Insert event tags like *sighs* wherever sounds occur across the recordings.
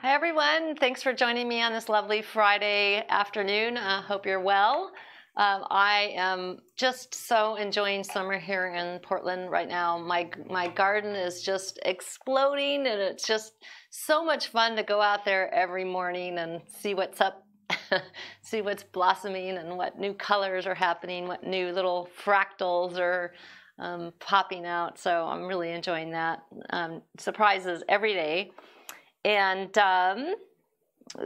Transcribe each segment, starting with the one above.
Hi, everyone. Thanks for joining me on this lovely Friday afternoon. I uh, hope you're well. Um, I am just so enjoying summer here in Portland right now. My my garden is just exploding, and it's just so much fun to go out there every morning and see what's up, *laughs* see what's blossoming, and what new colors are happening, what new little fractals are um, popping out. So I'm really enjoying that. Um, surprises every day. And um,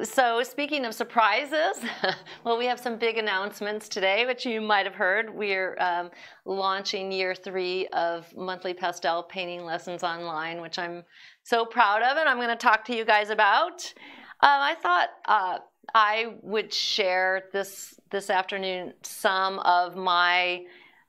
so, speaking of surprises, *laughs* well, we have some big announcements today, which you might have heard. We're um, launching year three of monthly pastel painting lessons online, which I'm so proud of, and I'm going to talk to you guys about. Um, I thought uh, I would share this this afternoon some of my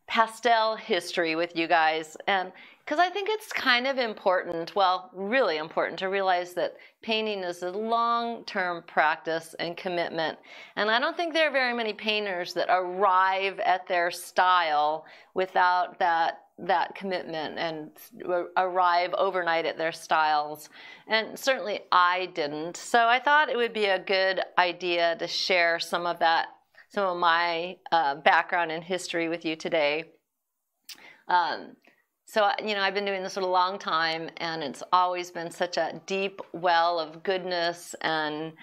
pastel history with you guys, and because I think it's kind of important, well, really important to realize that painting is a long term practice and commitment. And I don't think there are very many painters that arrive at their style without that. That commitment and arrive overnight at their styles. And certainly I didn't. So I thought it would be a good idea to share some of that, some of my uh, background and history with you today. Um, so, you know, I've been doing this for a long time, and it's always been such a deep well of goodness and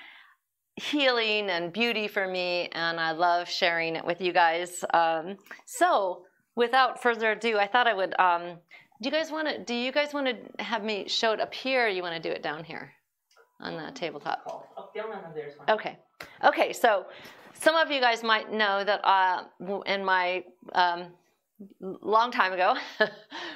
healing and beauty for me, and I love sharing it with you guys. Um, so, without further ado, I thought I would. Um, do you guys want to? Do you guys want to have me show it up here? Or you want to do it down here on the tabletop? Oh, down on there's one. Okay. Okay. So, some of you guys might know that uh, in my um, long time ago, *laughs*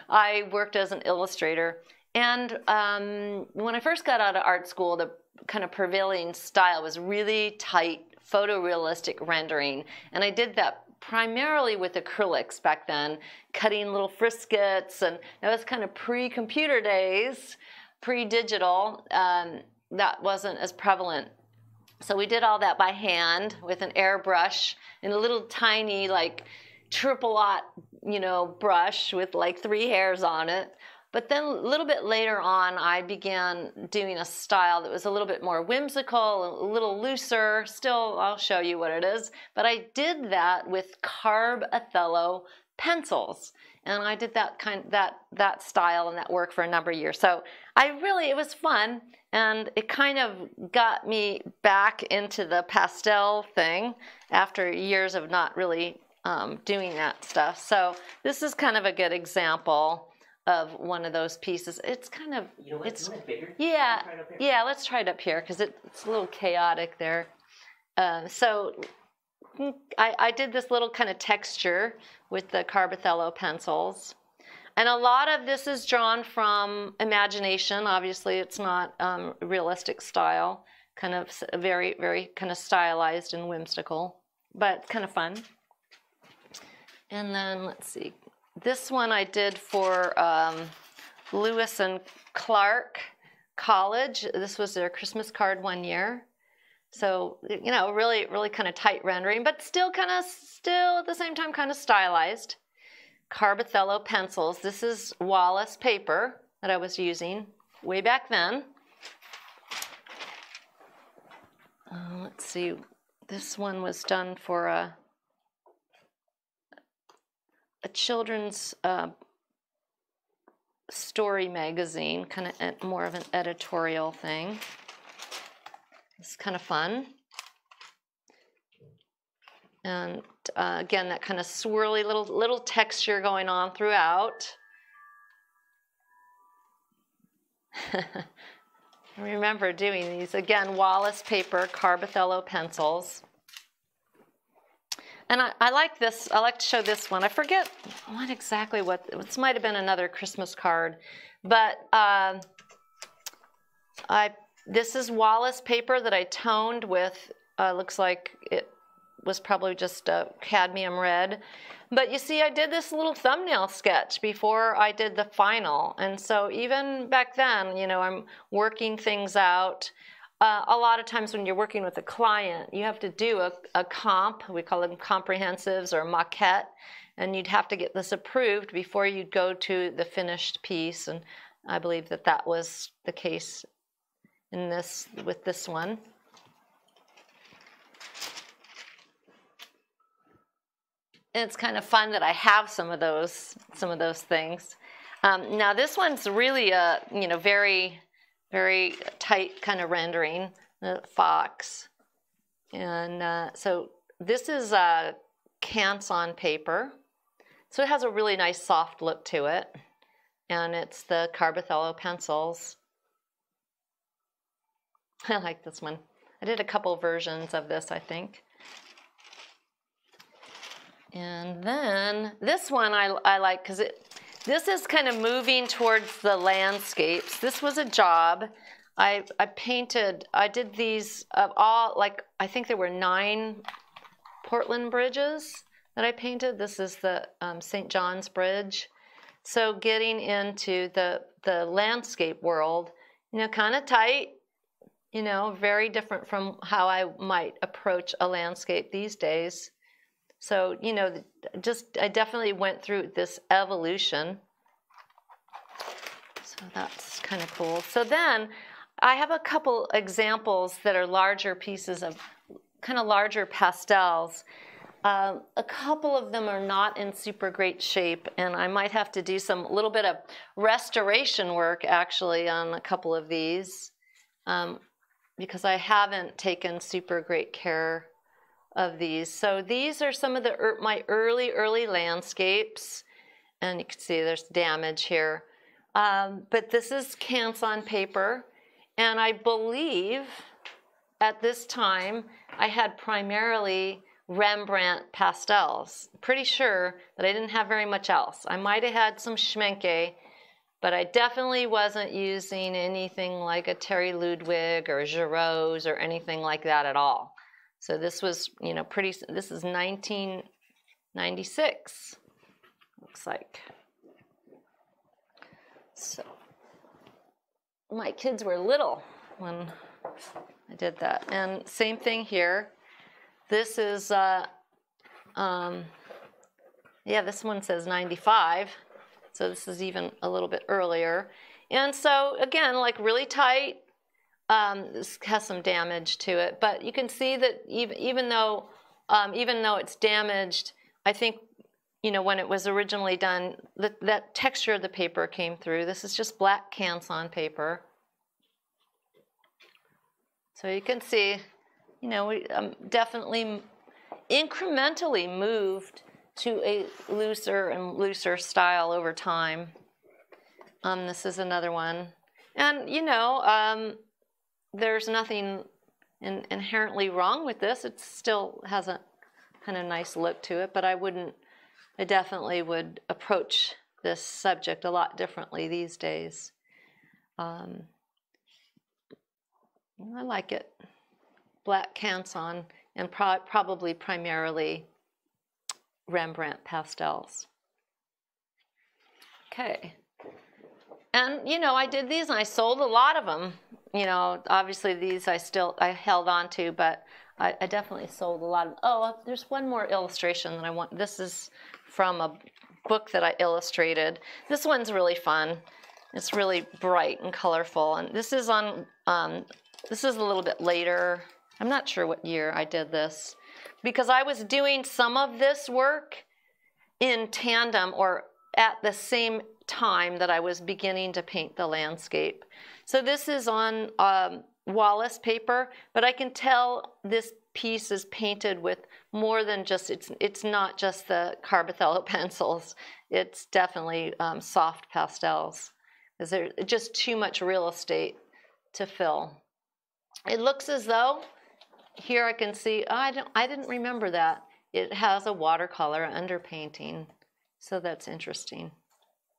I worked as an illustrator. And um, when I first got out of art school, the kind of prevailing style was really tight, photorealistic rendering. And I did that primarily with acrylics back then, cutting little friskets. And that was kind of pre computer days, pre digital. Um, that wasn't as prevalent. So we did all that by hand with an airbrush and a little tiny, like, triple aught, you know, brush with like three hairs on it. But then a little bit later on, I began doing a style that was a little bit more whimsical, a little looser. Still, I'll show you what it is. But I did that with carb Othello pencils, and I did that kind that that style and that work for a number of years. So I really it was fun, and it kind of got me back into the pastel thing after years of not really um, doing that stuff. So this is kind of a good example of one of those pieces. It's kind of you know what, it's bigger. Yeah, yeah. Let's try it up here because it, it's a little chaotic there. Um, so I, I, did this little kind of texture with the Carbothello pencils. And a lot of this is drawn from imagination. Obviously, it's not um, realistic style, kind of very, very kind of stylized and whimsical, but kind of fun. And then let's see, this one I did for um, Lewis and Clark College. This was their Christmas card one year. So, you know, really, really kind of tight rendering, but still kind of, still at the same time, kind of stylized. Carbothello pencils. This is Wallis paper that I was using way back then. Uh, let's see, this one was done for a a children's uh, story magazine, kind of more of an editorial thing. It's kind of fun. And uh, again, that kind of swirly little little texture going on throughout. *laughs* remember doing these again, Wallis paper, Carbothello pencils. And I, I, like this. I like to show this one. I forget what exactly what this might have been another Christmas card, but uh, I this is Wallis paper that I toned with. Uh, looks like it was probably just a cadmium red. But you see, I did this little thumbnail sketch before I did the final, and so even back then, you know, I'm working things out. Uh, a lot of times when you're working with a client, you have to do a, a comp. We call them comprehensives or maquette, and you'd have to get this approved before you'd go to the finished piece. And I believe that that was the case in this with this one. And it's kind of fun that I have some of those some of those things. Um, now this one's really a you know very very tight kind of rendering the fox, and uh, so this is a Canson paper. So it has a really nice soft look to it, and it's the Carbothello pencils. *laughs* I like this one. I did a couple versions of this, I think. And then this one I, I like because it this is kind of moving towards the landscapes. This was a job. I, I painted, I did these of all, like, I think there were nine Portland bridges that I painted. This is the um, St. John's Bridge. So getting into the, the landscape world, you know, kind of tight, you know, very different from how I might approach a landscape these days. So, you know, just I definitely went through this evolution. So that's kind of cool. So then I have a couple examples that are larger pieces of kind of larger pastels. Uh, a couple of them are not in super great shape, and I might have to do some little bit of restoration work actually on a couple of these um, because I haven't taken super great care of these. So these are some of the er, my early, early landscapes. And you can see there's damage here. Um, but this is Canson paper. And I believe at this time I had primarily Rembrandt pastels. Pretty sure that I didn't have very much else. I might have had some Schmincke, but I definitely wasn't using anything like a Terry Ludwig or Girault's or anything like that at all. So this was, you know, pretty, this is 1996, looks like. So my kids were little when I did that. And same thing here. This is, uh, um, yeah, this one says 95. So this is even a little bit earlier. And so again, like really tight, um, has some damage to it, but you can see that even, even though um, even though it's damaged, I think you know when it was originally done, the, that texture of the paper came through. This is just black Canson paper, so you can see, you know, we um, definitely incrementally moved to a looser and looser style over time. Um, this is another one, and you know. There's nothing in, inherently wrong with this. It still has a kind of nice look to it, but I wouldn't, I definitely would approach this subject a lot differently these days. Um, I like it. Black Canson and pro probably primarily Rembrandt pastels. Okay. And you know, I did these and I sold a lot of them you know, obviously these I still I held on to, but I, I, definitely sold a lot of. Oh, there's one more illustration that I want. This is from a book that I illustrated. This one's really fun. It's really bright and colorful, and this is on. Um, this is a little bit later. I'm not sure what year I did this because I was doing some of this work in tandem or at the same time that I was beginning to paint the landscape. So this is on um, Wallis paper, but I can tell this piece is painted with more than just, it's, it's not just the Carbothello *laughs* pencils. It's definitely um, soft pastels Is there just too much real estate to fill. It looks as though, here I can see, oh, I, don't, I didn't remember that. It has a watercolor underpainting, so that's interesting.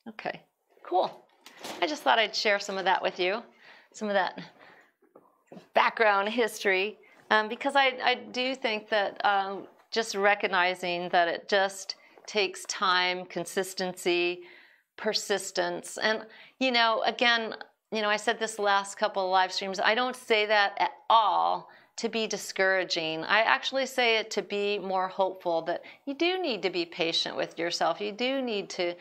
Okay, cool. I just thought I'd share some of that with you, some of that background history, um, because I, I do think that um, just recognizing that it just takes time, consistency, persistence. And, you know, again, you know, I said this last couple of live streams, I don't say that at all to be discouraging. I actually say it to be more hopeful that you do need to be patient with yourself. You do need to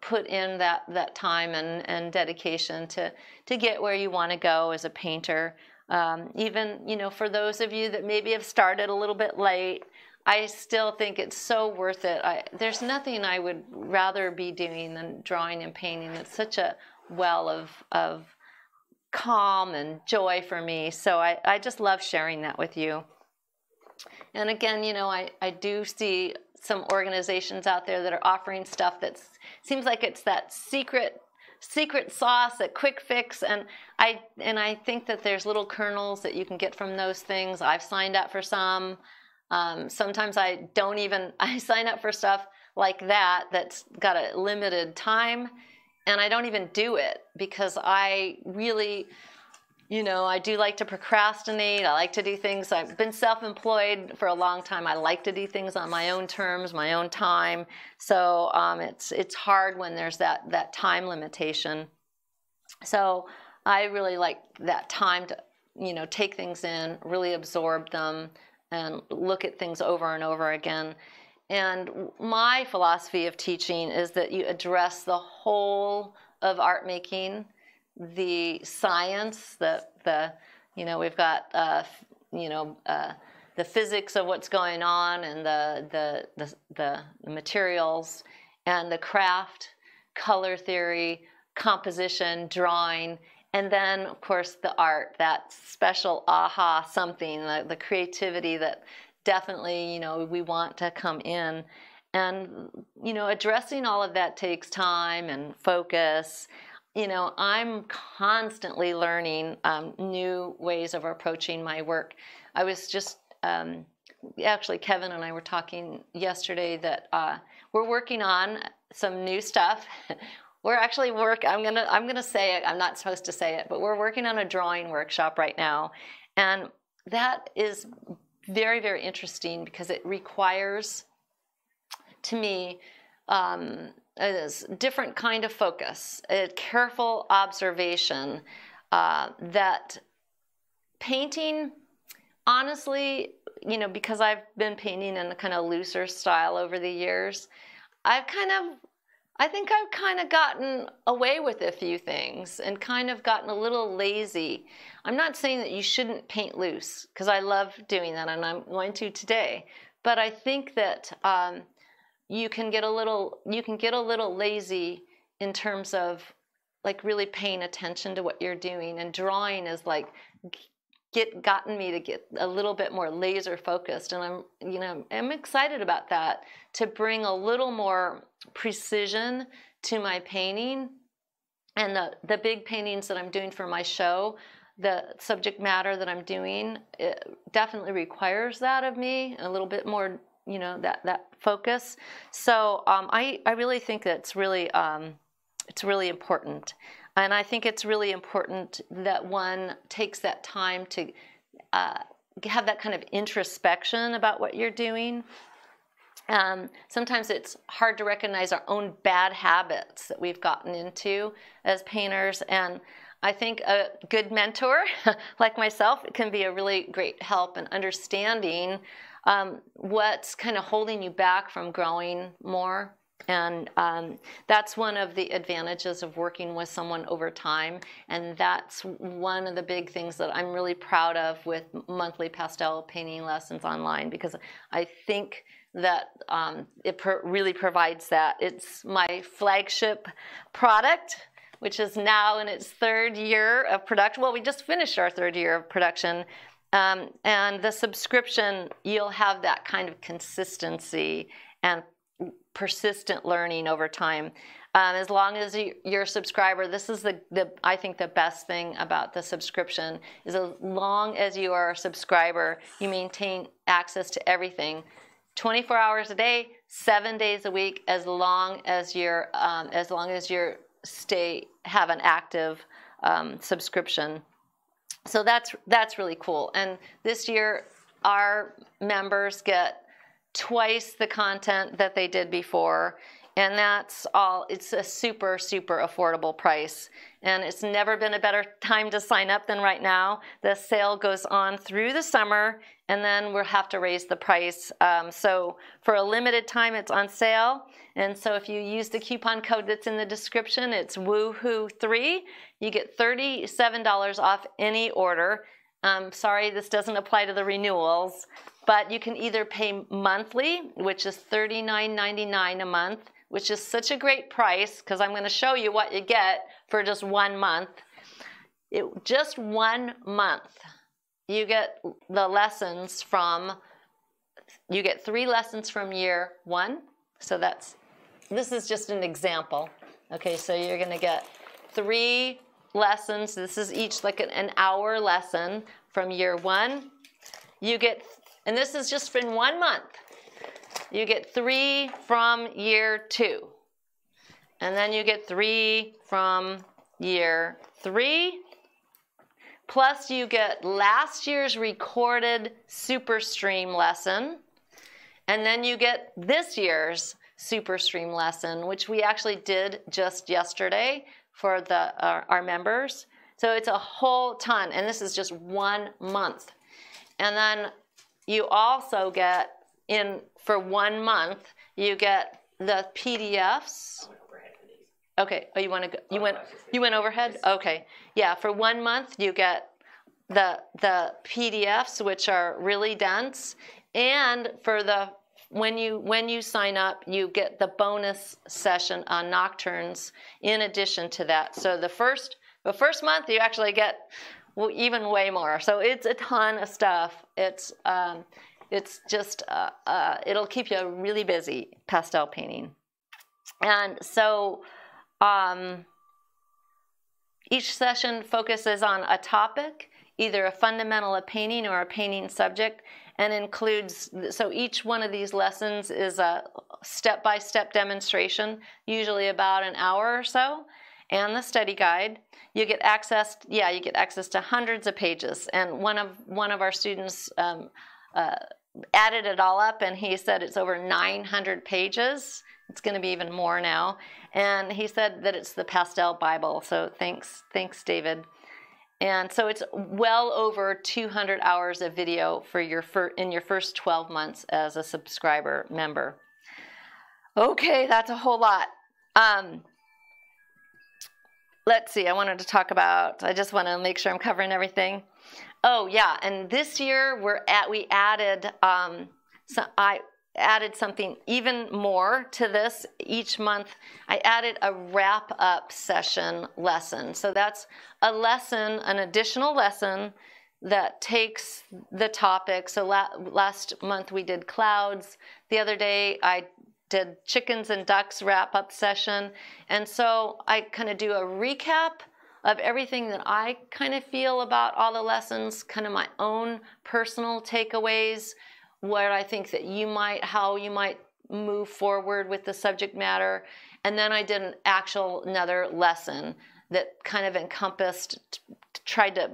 put in that that time and, and dedication to to get where you want to go as a painter. Um, even you know for those of you that maybe have started a little bit late, I still think it's so worth it. I, there's nothing I would rather be doing than drawing and painting. It's such a well of of calm and joy for me. So I, I just love sharing that with you. And again, you know, I, I do see some organizations out there that are offering stuff that seems like it's that secret secret sauce, a quick fix, and I and I think that there's little kernels that you can get from those things. I've signed up for some. Um, sometimes I don't even *laughs* I sign up for stuff like that that's got a limited time, and I don't even do it because I really you know, I do like to procrastinate. I like to do things. I've been self employed for a long time. I like to do things on my own terms, my own time. So um, it's, it's hard when there's that, that time limitation. So I really like that time to, you know, take things in, really absorb them, and look at things over and over again. And my philosophy of teaching is that you address the whole of art making the science, the the you know we've got uh, you know uh, the physics of what's going on and the, the the, the materials and the craft, color theory, composition, drawing, and then of course the art, that special aha something, the, the creativity that definitely you know we want to come in. And you know, addressing all of that takes time and focus you know, I'm constantly learning um, new ways of approaching my work. I was just um, actually Kevin and I were talking yesterday that uh, we're working on some new stuff. *laughs* we're actually work. I'm gonna I'm gonna say it. I'm not supposed to say it, but we're working on a drawing workshop right now, and that is very very interesting because it requires to me um, a different kind of focus, a careful observation uh, that painting, honestly, you know, because I've been painting in a kind of looser style over the years, I've kind of, I think I've kind of gotten away with a few things and kind of gotten a little lazy. I'm not saying that you shouldn't paint loose because I love doing that and I'm going to today, but I think that um, you can get a little you can get a little lazy in terms of like really paying attention to what you're doing and drawing is like get gotten me to get a little bit more laser focused and i'm you know i'm excited about that to bring a little more precision to my painting and the the big paintings that i'm doing for my show the subject matter that i'm doing it definitely requires that of me a little bit more you know that that focus. So um, I I really think that's really um, it's really important, and I think it's really important that one takes that time to uh, have that kind of introspection about what you're doing. Um, sometimes it's hard to recognize our own bad habits that we've gotten into as painters and I think a good mentor *laughs* like myself can be a really great help in understanding um, what's kind of holding you back from growing more. And um, that's one of the advantages of working with someone over time. And that's one of the big things that I'm really proud of with monthly pastel painting lessons online because I think that um, it really provides that. It's my flagship product, which is now in its third year of production. Well, we just finished our third year of production um, and the subscription, you'll have that kind of consistency and persistent learning over time. Um, as long as you're a subscriber, this is the, the I think the best thing about the subscription is as long as you are a subscriber, you maintain access to everything, 24 hours a day, seven days a week, as long as you're um, as long as you're stay have an active um, subscription so that's that's really cool. And this year, our members get twice the content that they did before. and that's all it's a super super affordable price and it's never been a better time to sign up than right now the sale goes on through the summer and then we'll have to raise the price. Um, so for a limited time it's on sale. And so if you use the coupon code that's in the description it's woohoo3 you get $37 off any order. Um, sorry this doesn't apply to the renewals but you can either pay monthly which is $39.99 a month which is such a great price because I'm going to show you what you get for just one month. It, just one month, you get the lessons from, you get three lessons from year one. So that's, this is just an example. Okay, so you're going to get three lessons. This is each like an, hour lesson from year one. You get, and this is just in one month. You get three from year two. And then you get three from year three. Plus, you get last year's recorded SuperStream lesson. And then you get this year's SuperStream lesson, which we actually did just yesterday for the, our members. So it's a whole ton, and this is just one month. And then you also get in for one month, you get the PDFs. Okay. Oh, you want to go? You went. You went overhead. Okay. Yeah. For one month, you get the the PDFs, which are really dense, and for the when you when you sign up, you get the bonus session on nocturnes in addition to that. So the first the first month, you actually get even way more. So it's a ton of stuff. It's um, it's just, uh, uh, it'll keep you really busy, pastel painting. And so um, each session focuses on a topic, either a fundamental of painting or a painting subject, and includes, so each one of these lessons is a step-by-step demonstration, usually about an hour or so, and the study guide. You get access, yeah, you get access to hundreds of pages. And one of, one of our students, um, uh, added it all up and he said it's over 900 pages. It's going to be even more now. And he said that it's the Pastel Bible. So thanks, thanks, David. And so it's well over 200 hours of video for your fir- in your first 12 months as a subscriber member. Okay, that's a whole lot. Um, let's see. I wanted to talk about. I just want to make sure I'm covering everything. Oh yeah, and this year we're at we added um, so I added something even more to this each month. I added a wrap up session lesson. So that's a lesson, an additional lesson that takes the topic. So la- last month we did clouds. The other day I did chickens and ducks wrap up session. And so I kind of do a recap of everything that I kind of feel about all the lessons, kind of my own personal takeaways, where I think that you might, how you might move forward with the subject matter. And then I did an actual another lesson that kind of encompassed, tried to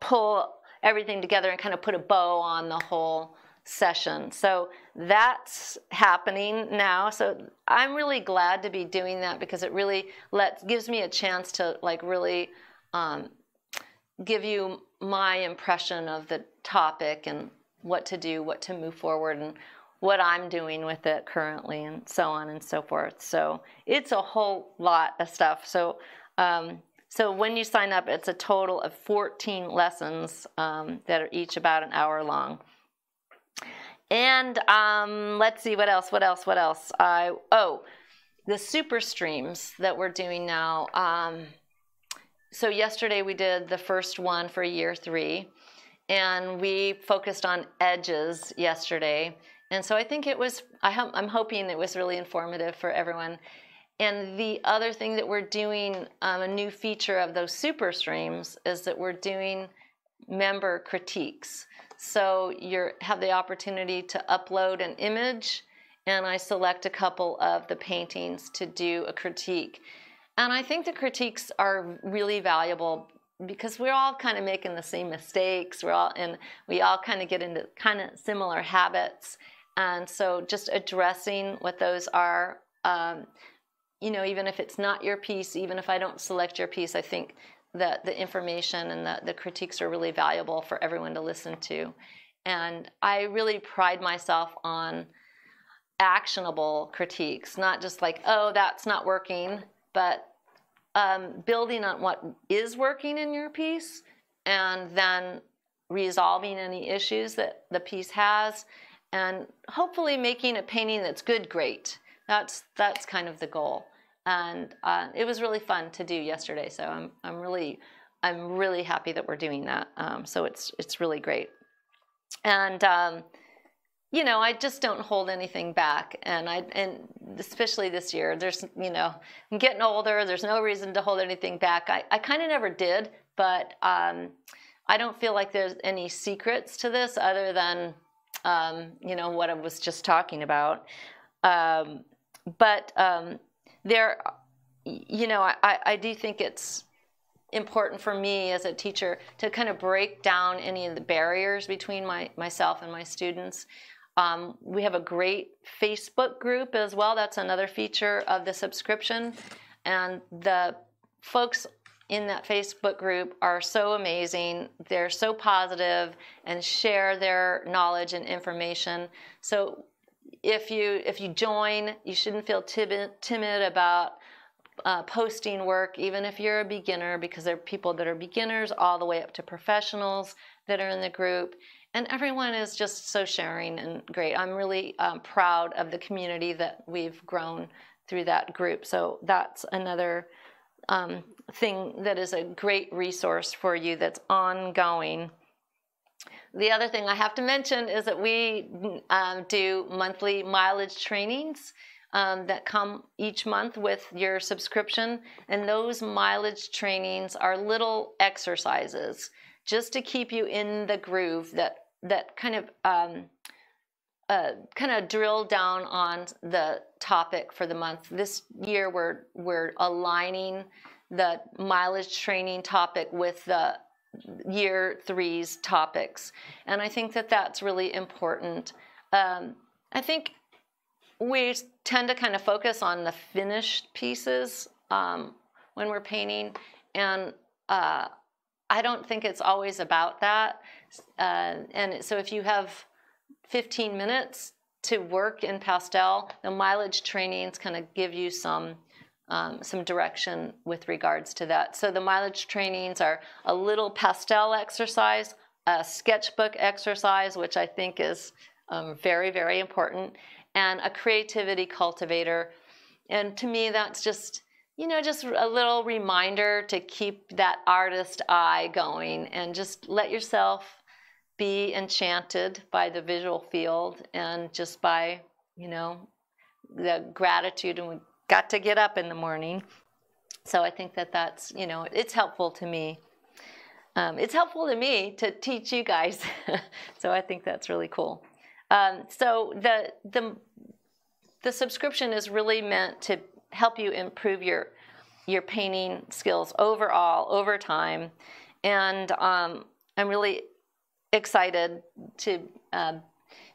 pull everything together and kind of put a bow on the whole session. So that's happening now. So I'm really glad to be doing that because it really lets gives me a chance to like really um, give you my impression of the topic and what to do, what to move forward, and what I'm doing with it currently, and so on and so forth. So it's a whole lot of stuff. So um, so when you sign up, it's a total of 14 lessons um, that are each about an hour long. And um, let's see what else. What else? What else? I oh, the super streams that we're doing now. Um, so yesterday we did the first one for year three, and we focused on edges yesterday. And so I think it was. I am hoping it was really informative for everyone. And the other thing that we're doing, um, a new feature of those super streams, is that we're doing member critiques. So you have the opportunity to upload an image, and I select a couple of the paintings to do a critique. And I think the critiques are really valuable because we're all kind of making the same mistakes. We're all and we all kind of get into kind of similar habits. And so just addressing what those are um, you know, even if it's not your piece, even if I don't select your piece, I think that the information and the, the critiques are really valuable for everyone to listen to. And I really pride myself on actionable critiques, not just like, oh, that's not working, but um, building on what is working in your piece and then resolving any issues that the piece has and hopefully making a painting that's good great. That's that's kind of the goal. And uh, it was really fun to do yesterday so i'm, I'm really i'm really happy that we're doing that. Um, so it's it's really great. And um, you know, I just don't hold anything back, and I and especially this year, there's you know, I'm getting older. There's no reason to hold anything back. I, I kind of never did, but um, I don't feel like there's any secrets to this other than um, you know what I was just talking about. Um, but um, there, you know, I, I do think it's important for me as a teacher to kind of break down any of the barriers between my, myself and my students. Um, we have a great Facebook group as well. That's another feature of the subscription. And the folks in that Facebook group are so amazing. They're so positive and share their knowledge and information. So if you if you join, you shouldn't feel timid, about uh, posting work, even if you're a beginner, because there are people that are beginners all the way up to professionals that are in the group and everyone is just so sharing and great. I'm really um, proud of the community that we've grown through that group. So that's another um, thing that is a great resource for you that's ongoing. The other thing I have to mention is that we um, do monthly mileage trainings. Um, that come each month with your subscription. And those mileage trainings are little exercises just to keep you in the groove that that kind of um, uh, kind of drill down on the topic for the month. This year, we're we're aligning the mileage training topic with the year three's topics, and I think that that's really important. Um, I think we tend to kind of focus on the finished pieces um, when we're painting, and uh, I don't think it's always about that. Uh, and so if you have 15 minutes to work in pastel, the mileage trainings kind of give you some um, some direction with regards to that. So the mileage trainings are a little pastel exercise, a sketchbook exercise, which I think is um, very, very important, and a creativity cultivator. And to me, that's just you know, just a little reminder to keep that artist eye going and just let yourself be enchanted by the visual field and just by, you know, the gratitude and we got to get up in the morning. So I think that that's, you know, it's helpful to me. Um, it's helpful to me to teach you guys. *laughs* so I think that's really cool. Um, so the, the, the subscription is really meant to help you improve your your painting skills overall over time. And um, I'm really excited to uh,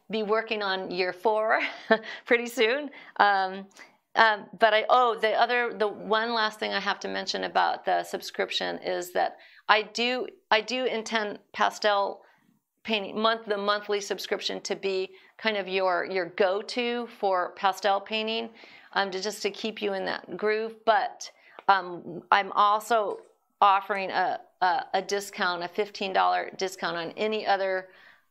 be working on year four *laughs* pretty soon. Um, um, but I oh the other the one last thing I have to mention about the subscription is that I do I do intend pastel painting month the monthly subscription to be kind of your your go to for pastel painting um, to just to keep you in that groove. But um, I'm also offering a, a, a, discount, a $15 discount on any other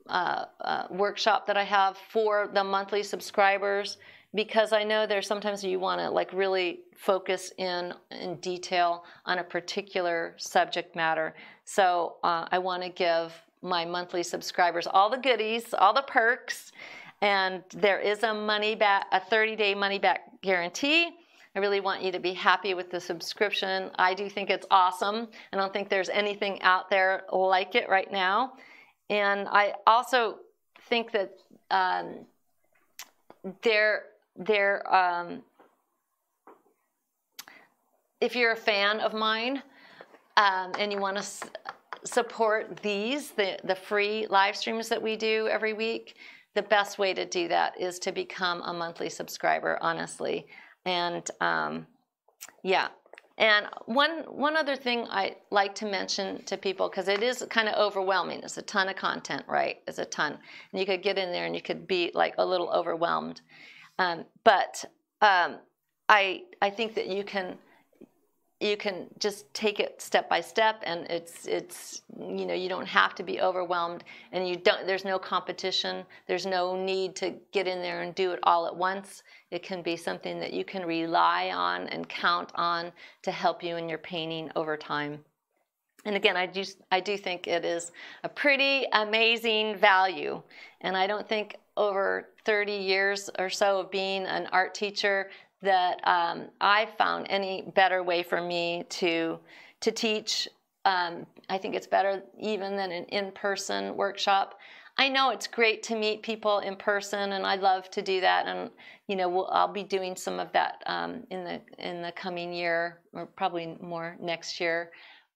uh, uh, workshop that I have for the monthly subscribers because I know there's sometimes you want to like really focus in in detail on a particular subject matter. So uh, I want to give my monthly subscribers all the goodies, all the perks, and there is a money back, a 30 day money back guarantee. I really want you to be happy with the subscription. I do think it's awesome. I don't think there's anything out there like it right now. And I also think that um, there, there, um, if you're a fan of mine um, and you want to s- support these, the, the free live streams that we do every week, the best way to do that is to become a monthly subscriber, honestly. And um, yeah. And one one other thing I like to mention to people because it is kind of overwhelming. It's a ton of content, right? It's a ton, and you could get in there and you could be like a little overwhelmed. Um, but um, I I think that you can you can just take it step by step and it's it's you know you don't have to be overwhelmed and you don't there's no competition. There's no need to get in there and do it all at once. It can be something that you can rely on and count on to help you in your painting over time. And again i do i do think it is a pretty amazing value and i don't think over 30 years or so of being an art teacher that um, I found any better way for me to to teach. Um, I think it's better even than an in-person workshop. I know it's great to meet people in person, and I love to do that. And you know, we'll, I'll be doing some of that um, in the in the coming year, or probably more next year.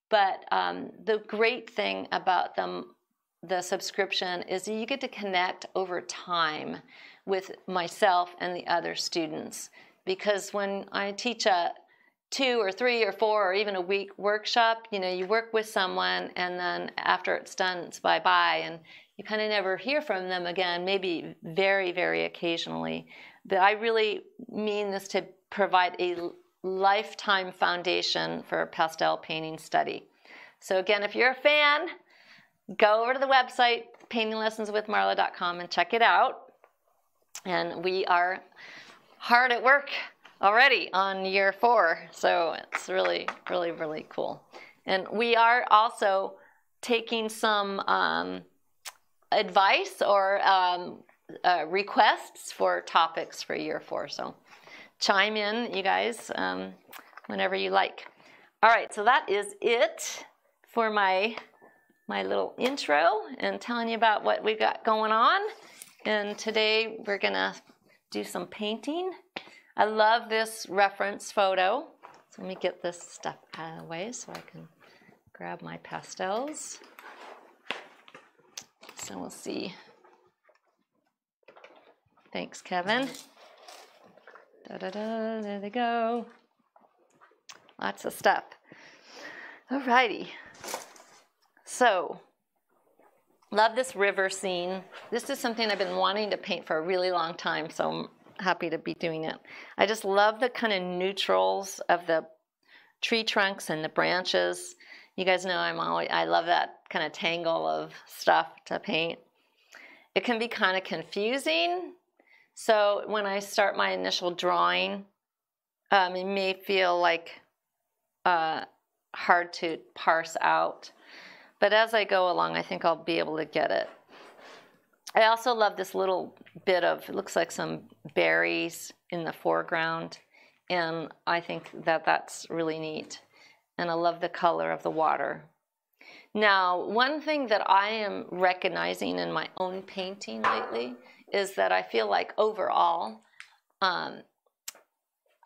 But um, the great thing about them, the subscription, is you get to connect over time with myself and the other students because when I teach a two or three or four or even a week workshop, you know, you work with someone and then after it's done, it's bye bye, and you kind of never hear from them again, maybe very, very occasionally. But I really mean this to provide a lifetime foundation for pastel painting study. So, again, if you're a fan, go over to the website, paintinglessonswithmarla.com, and check it out. And we are hard at work already on year four. So it's really, really, really cool. And we are also taking some um, advice or um, uh, requests for topics for year four. So chime in, you guys, um, whenever you like. All right, so that is it for my my little intro and telling you about what we've got going on. And today we're gonna do some painting. I love this reference photo. So let me get this stuff out of the way so I can grab my pastels. So we'll see. Thanks, Kevin. Da da da, there they go. Lots of stuff. Alrighty. So, Love this river scene. This is something I've been wanting to paint for a really long time, so I'm happy to be doing it. I just love the kind of neutrals of the tree trunks and the branches. You guys know I'm always I love that kind of tangle of stuff to paint. It can be kind of confusing. So when I start my initial drawing, um, it may feel like uh, hard to parse out. But as I go along, I think I'll be able to get it. I also love this little bit of, it looks like some berries in the foreground. And I think that that's really neat. And I love the color of the water. Now, one thing that I am recognizing in my own painting lately is that I feel like overall, um,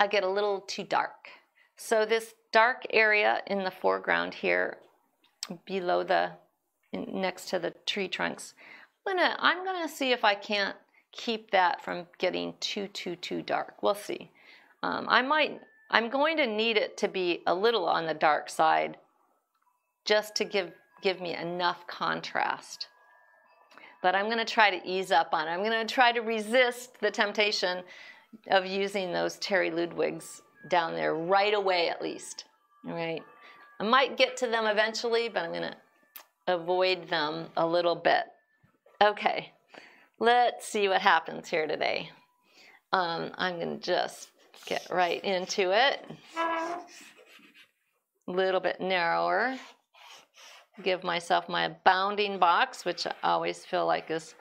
I get a little too dark. So this dark area in the foreground here, below the next to the tree trunks. I'm gonna I'm gonna see if I can't keep that from getting too too too dark. We'll see. Um, I might I'm going to need it to be a little on the dark side just to give give me enough contrast. But I'm to try to ease up on it. I'm to try to resist the temptation of using those Terry Ludwigs down there right away at least. All right. I might get to them eventually, but I'm going to avoid them a little bit. Okay, let's see what happens here today. Um, I'm going to just get right into it. A little bit narrower. Give myself my bounding box, which I always feel like is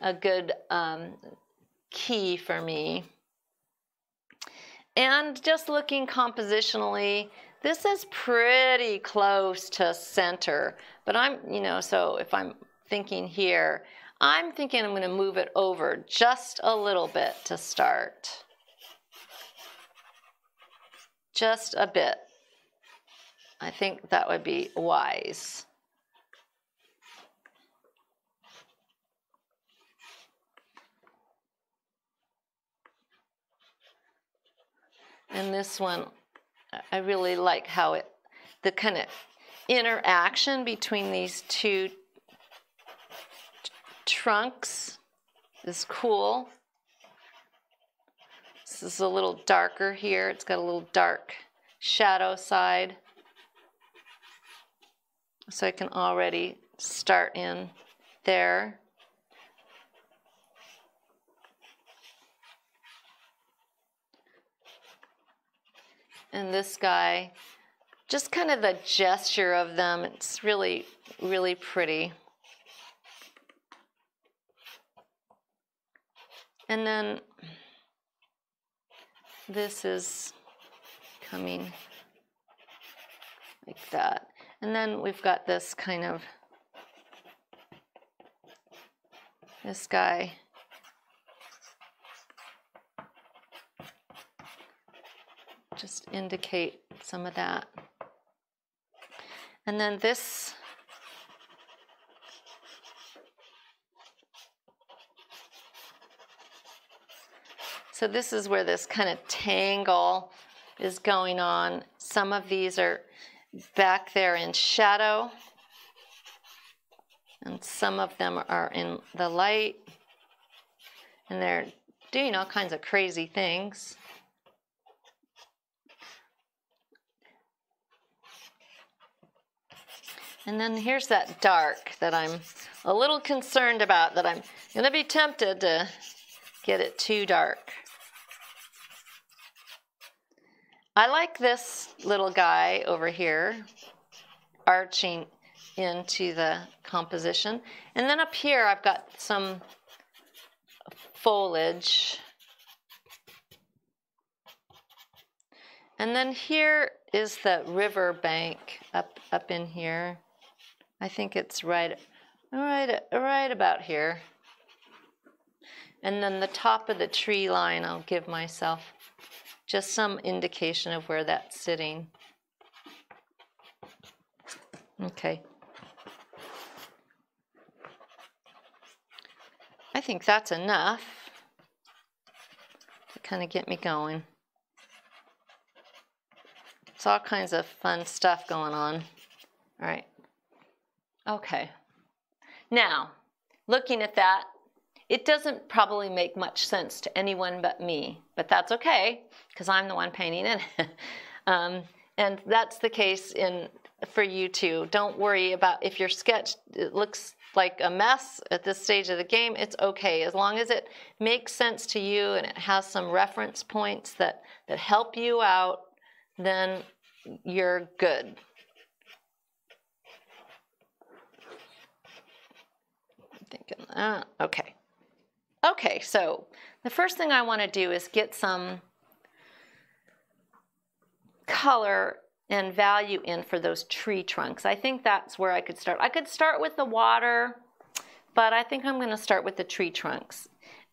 a good um, key for me. And just looking compositionally, this is pretty close to center, but I'm, you know, so if I'm thinking here, I'm thinking I'm going to move it over just a little bit to start. Just a bit. I think that would be wise. And this one I really like how it, the kind of interaction between these two trunks is cool. This is a little darker here. It's got a little dark shadow side. So I can already start in there. And this guy, just kind of the gesture of them, it's really, really pretty. And then this is coming like that. And then we've got this kind of, this guy. Just indicate some of that. And then this So this is where this kind of tangle is going on. Some of these are back there in shadow, and some of them are in the light, and they're doing all kinds of crazy things. And then here's that dark that I'm a little concerned about, that I'm going to be tempted to get it too dark. I like this little guy over here arching into the composition. And then up here I've got some foliage. And then here is the river bank up up in here. I think it's right right right about here. And then the top of the tree line I'll give myself just some indication of where that's sitting. Okay. I think that's enough to kind of get me going. It's all kinds of fun stuff going on. All right. Okay. Now, looking at that, it doesn't probably make much sense to anyone but me, but that's okay because I'm the one painting it. *laughs* um, and that's the case in for you too. Don't worry about if your sketch looks like a mess at this stage of the game. It's okay as long as it makes sense to you and it has some reference points that that help you out. Then you're good. Thinking that. Okay. Okay, so the first thing I want to do is get some color and value in for those tree trunks. I think that's where I could start. I could start with the water, but I think I'm going to start with the tree trunks.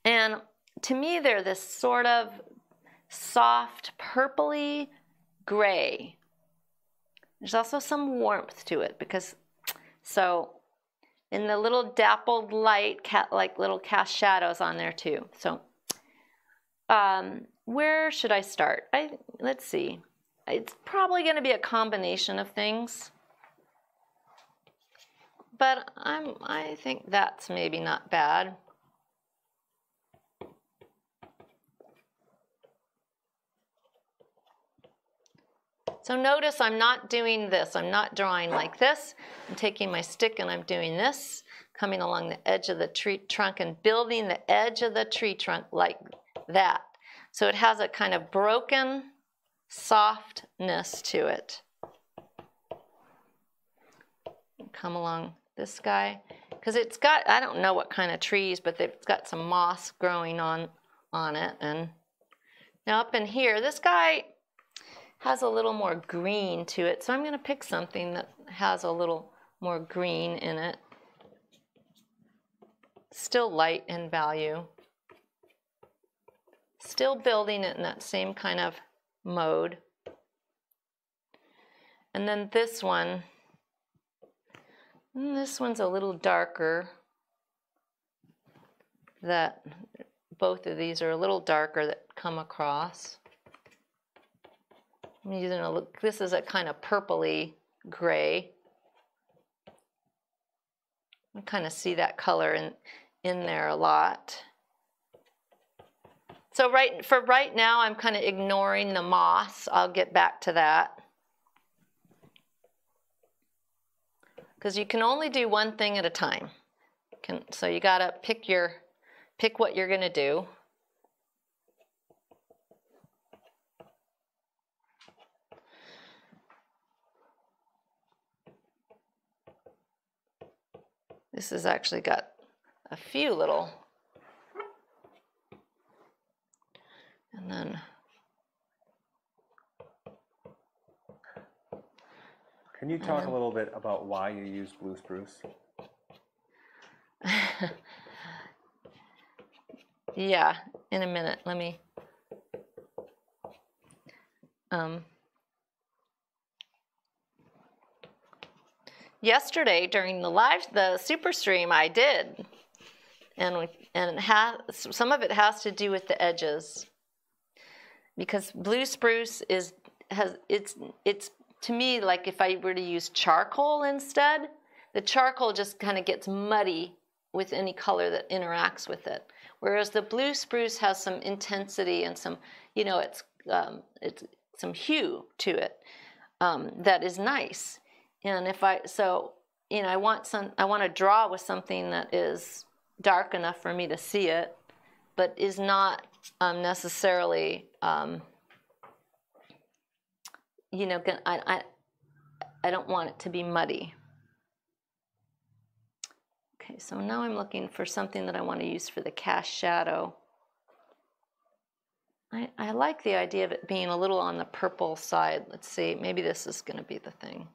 And to me, they're this sort of soft purpley gray. There's also some warmth to it because, so in the little dappled light, cat like little cast shadows on there too. So um, where should I start? I, let's see. It's probably going to be a combination of things. But I'm, I think that's maybe not bad. So notice I'm not doing this. I'm not drawing like this. I'm taking my stick and I'm doing this, coming along the edge of the tree trunk and building the edge of the tree trunk like that. So it has a kind of broken softness to it. Come along this guy, because it's got, I don't know what kind of trees, but it's got some moss growing on, on it. And now up in here, this guy, has a little more green to it. So I'm going to pick something that has a little more green in it. Still light in value. Still building it in that same kind of mode. And then this one, mm, this one's a little darker. That both of these are a little darker that come across. I'm using a look, this is a kind of purpley gray. I kind of see that color in, in there a lot. So right for right now, I'm kind of ignoring the moss. I'll get back to that. Because you can only do one thing at a time. Can, so you got to pick your pick what you're to do. This has actually got a few little, and then Can you talk a little bit about why you use blue spruce? *laughs* yeah, in a minute. Let me. Um, yesterday during the live the super stream I did. And we, and has, some of it has to do with the edges. Because blue spruce is has it's it's to me like if I were to use charcoal instead the charcoal just kind of gets muddy with any color that interacts with it. Whereas the blue spruce has some intensity and some you know it's um, it's some hue to it um, that is nice and if I so you know I want some I want to draw with something that is dark enough for me to see it, but is not um, necessarily um, you know I, I I don't want it to be muddy. Okay, so now I'm looking for something that I want to use for the cast shadow. I, I like the idea of it being a little on the purple side. Let's see, maybe this is going to be the thing.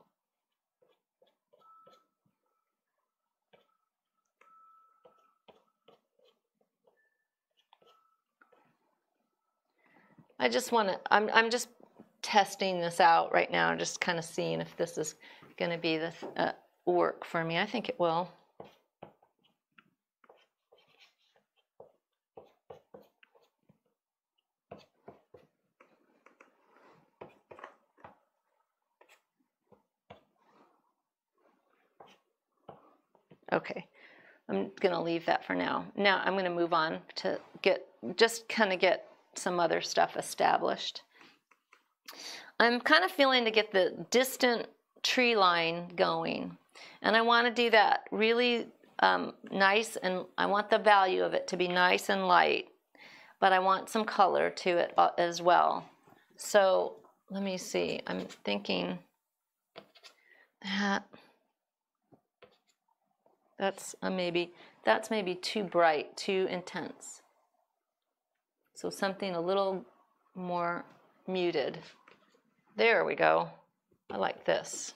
I just want to, I'm, I'm just testing this out right now, just kind of seeing if this is going to be the uh, work for me. I think it will. Okay, I'm going to leave that for now. Now I'm going to move on to get, just kind of get some other stuff established. I'm kind of feeling to get the distant tree line going. And I want to do that really um, nice and I want the value of it to be nice and light, but I want some color to it uh, as well. So let me see, I'm thinking that that's a maybe, that's maybe too bright, too intense. So something a little more muted. There we go. I like this.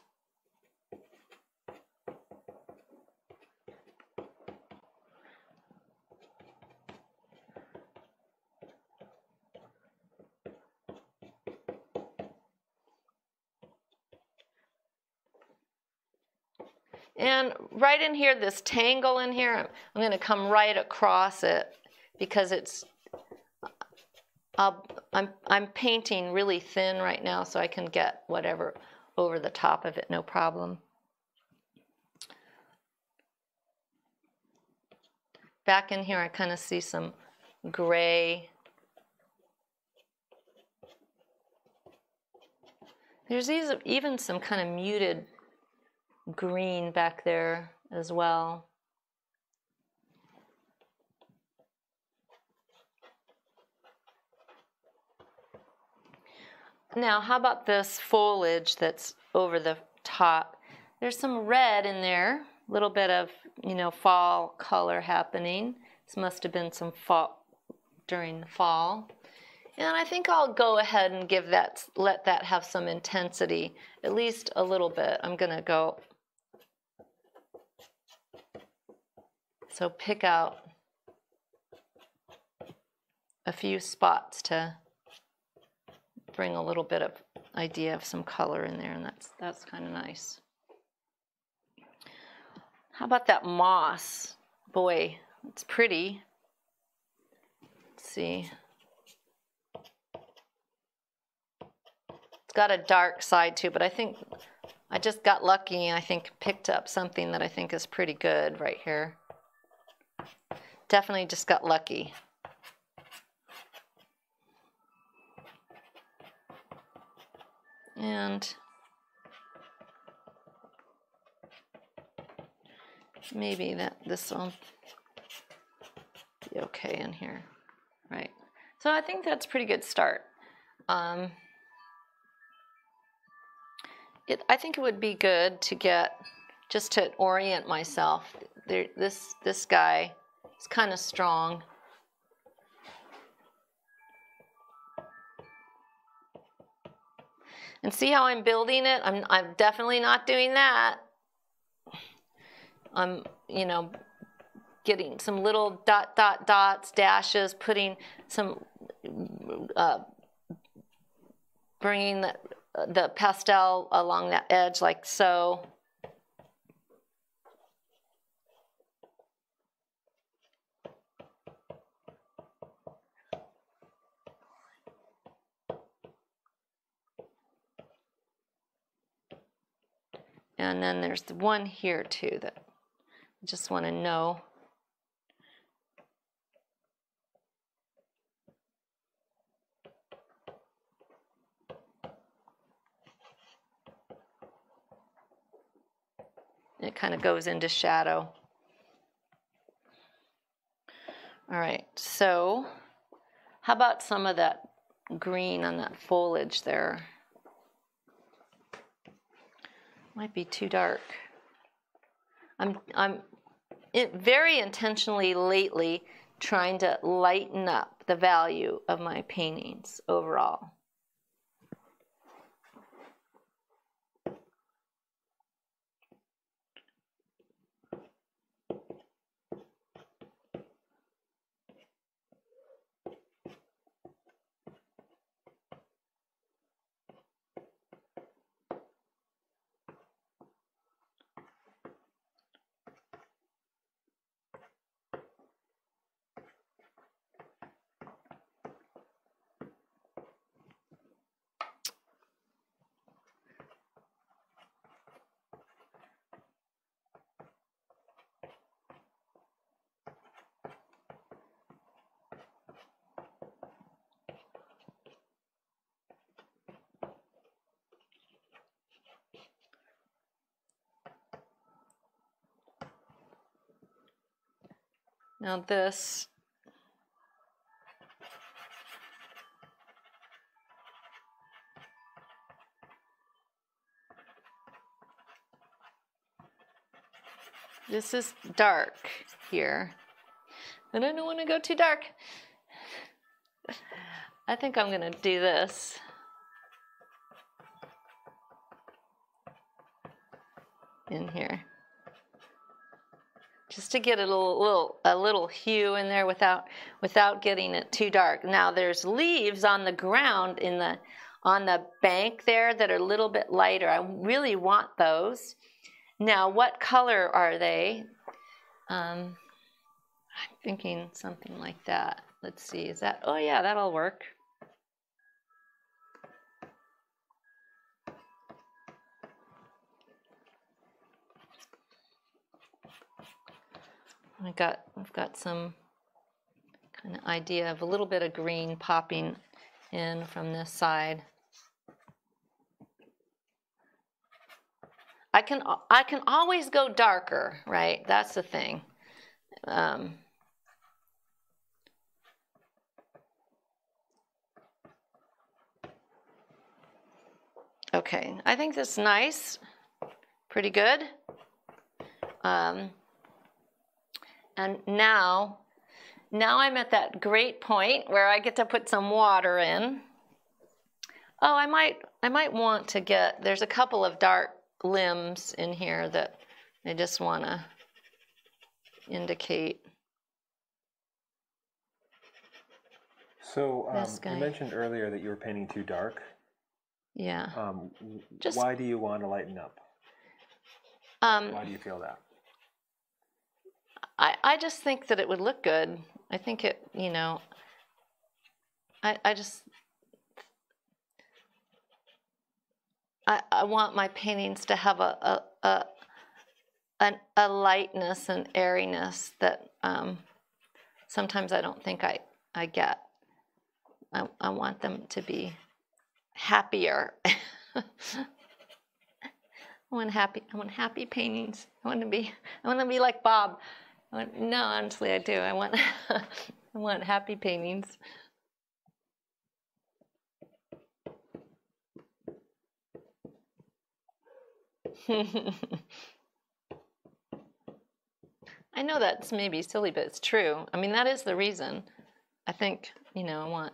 And right in here, this tangle in here, I'm, going to come right across it because it's I'll, I'm, I'm painting really thin right now so I can get whatever over the top of it, no problem. Back in here, I kind of see some gray. There's even some kind of muted green back there as well. Now, how about this foliage that's over the top? There's some red in there, a little bit of, you know, fall color happening. This must have been some fall during the fall. And I think I'll go ahead and give that, let that have some intensity, at least a little bit. I'm going to go, so pick out a few spots to bring a little bit of idea of some color in there, and that's that's kind of nice. How about that moss? Boy, it's pretty. Let's see. it's got a dark side too, but I think I just got lucky and I think picked up something that I think is pretty good right here. Definitely just got lucky. And maybe that this will be okay in here, right? So I think that's a pretty good start. Um, it, I think it would be good to get just to orient myself. There, this this guy is kind of strong. And see how I'm building it? I'm, I'm definitely not doing that. I'm, you know, getting some little dot, dot, dots, dashes, putting some, uh, bringing the, the pastel along that edge like so. And then there's the one here too that I just want to know. It kind of goes into shadow. All right, so how about some of that green on that foliage there? Might be too dark. I'm, I'm very intentionally lately trying to lighten up the value of my paintings overall. Now this This is dark here. And I don't want to go too dark. I think I'm going to do this. In here just to get a little, little, a little hue in there without without getting it too dark. Now there's leaves on the ground in the on the bank there that are a little bit lighter. I really want those. Now what color are they? Um, I'm thinking something like that. Let's see, is that, oh yeah, that'll work. I got I've got some kind of idea of a little bit of green popping in from this side. I can I can always go darker, right? That's the thing. Um, okay, I think that's nice, pretty good. Um, and now, now I'm at that great point where I get to put some water in. Oh, I might, I might want to get, there's a couple of dark limbs in here that I just want to indicate. So um, you mentioned earlier that you were painting too dark. Yeah. Um, just, why do you want to lighten up? Um, why do you feel that? I, I just think that it would look good. I think it, you know, I, I just, I, I want my paintings to have a, a, a, an, a lightness and airiness that um, sometimes I don't think I, I get. I, I want them to be happier. *laughs* I want happy. I want happy paintings. I want to be. I want to be like Bob. Want, no, honestly, I do. I want. *laughs* I want happy paintings. *laughs* I know that's maybe silly, but it's true. I mean, that is the reason. I think, you know, I want.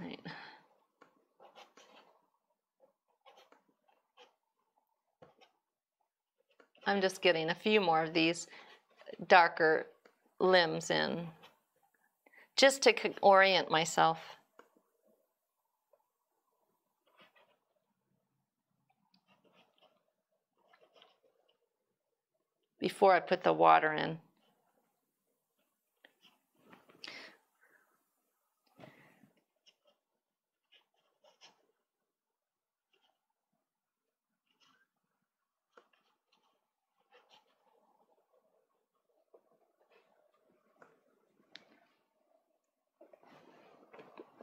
Right. I'm just getting a few more of these darker limbs in just to orient myself. Before I put the water in.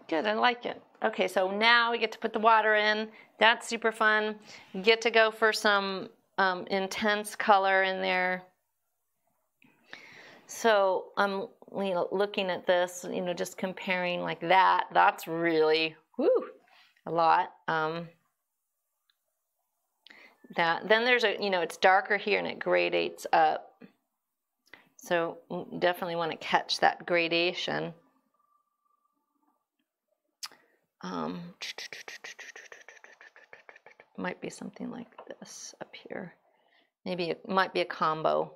Good, I like it. Okay, so now we get to put the water in. That's super fun. get to go for some um, intense color in there. So I'm you know, looking at this, you know, just comparing like that. That's really, whoo, a lot. Um, that then there's a, you know, it's darker here and it gradates up. So definitely want to catch that gradation. Um, *tsk* might be something like this up here. Maybe it might be a combo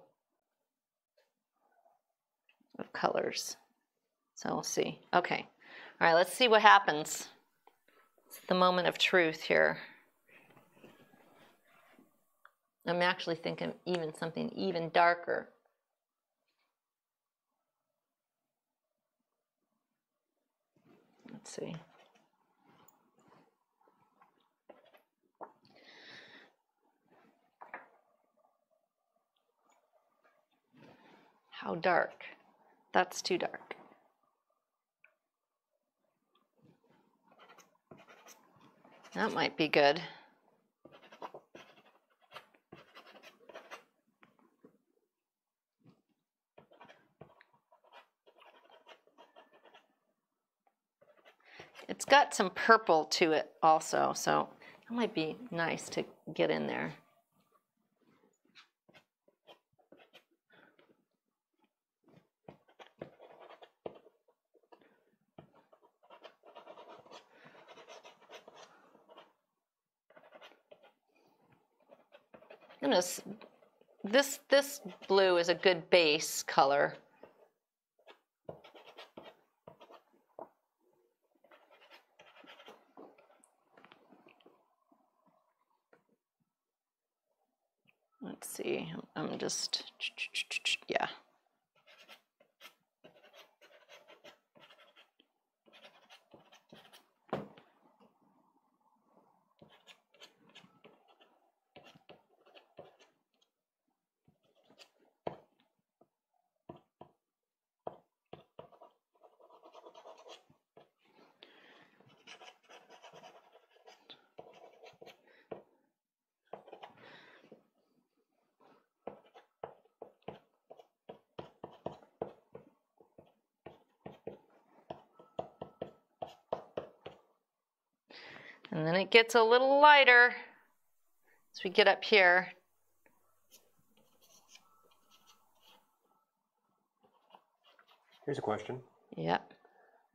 of colors. So we'll see. Okay. All right, let's see what happens. It's the moment of truth here. I'm actually thinking even something even darker. Let's see. How dark? That's too dark. That might be good. It's got some purple to it also, so that might be nice to get in there. This, this blue is a good base color. Let's see, I'm just, *tsk* yeah. And it gets a little lighter as we get up here. Here's a question. Yep.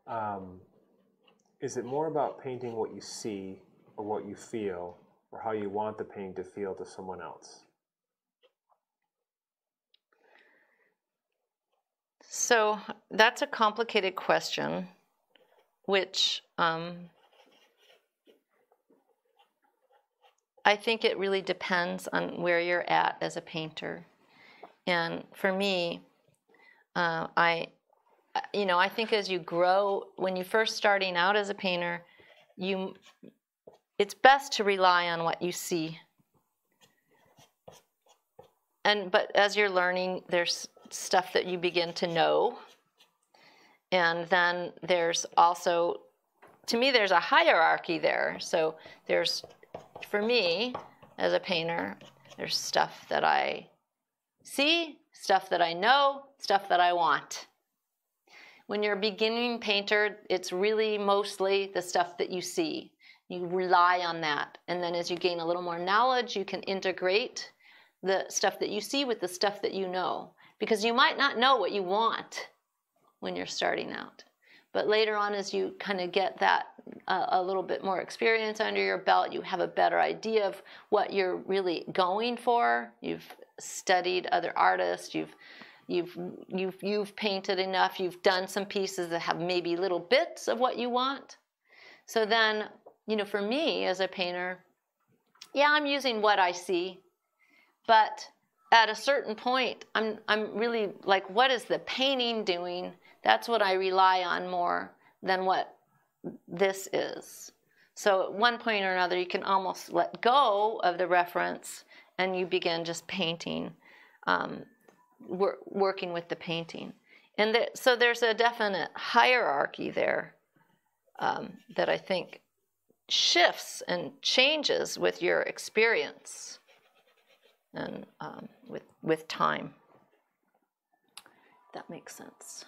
Um, is it more about painting what you see or what you feel or how you want the painting to feel to someone else? So that's a complicated question, which um, I think it really depends on where you're at as a painter. And for me, uh, I, you know, I think as you grow, when you're first starting out as a painter, you, it's best to rely on what you see. And but as you're learning, there's stuff that you begin to know, and then there's also, to me, there's a hierarchy there. So there's, for me, as a painter, there's stuff that I see, stuff that I know, stuff that I want. When you're a beginning painter, it's really mostly the stuff that you see. You rely on that. And then as you gain a little more knowledge, you can integrate the stuff that you see with the stuff that you know. Because you might not know what you want when you're starting out. But later on, as you kind of get that uh, a little bit more experience under your belt, you have a better idea of what you're really going for. You've studied other artists. You've you've you've you've painted enough. You've done some pieces that have maybe little bits of what you want. So then, you know, for me as a painter, yeah, I'm using what I see, but at a certain point, I'm I'm really like, what is the painting doing? That's what I rely on more than what this is. So at one point or another, you can almost let go of the reference and you begin just painting, um, wor- working with the painting. And so there's a definite hierarchy there um, that I think shifts and changes with your experience and um, with, with time. That makes sense.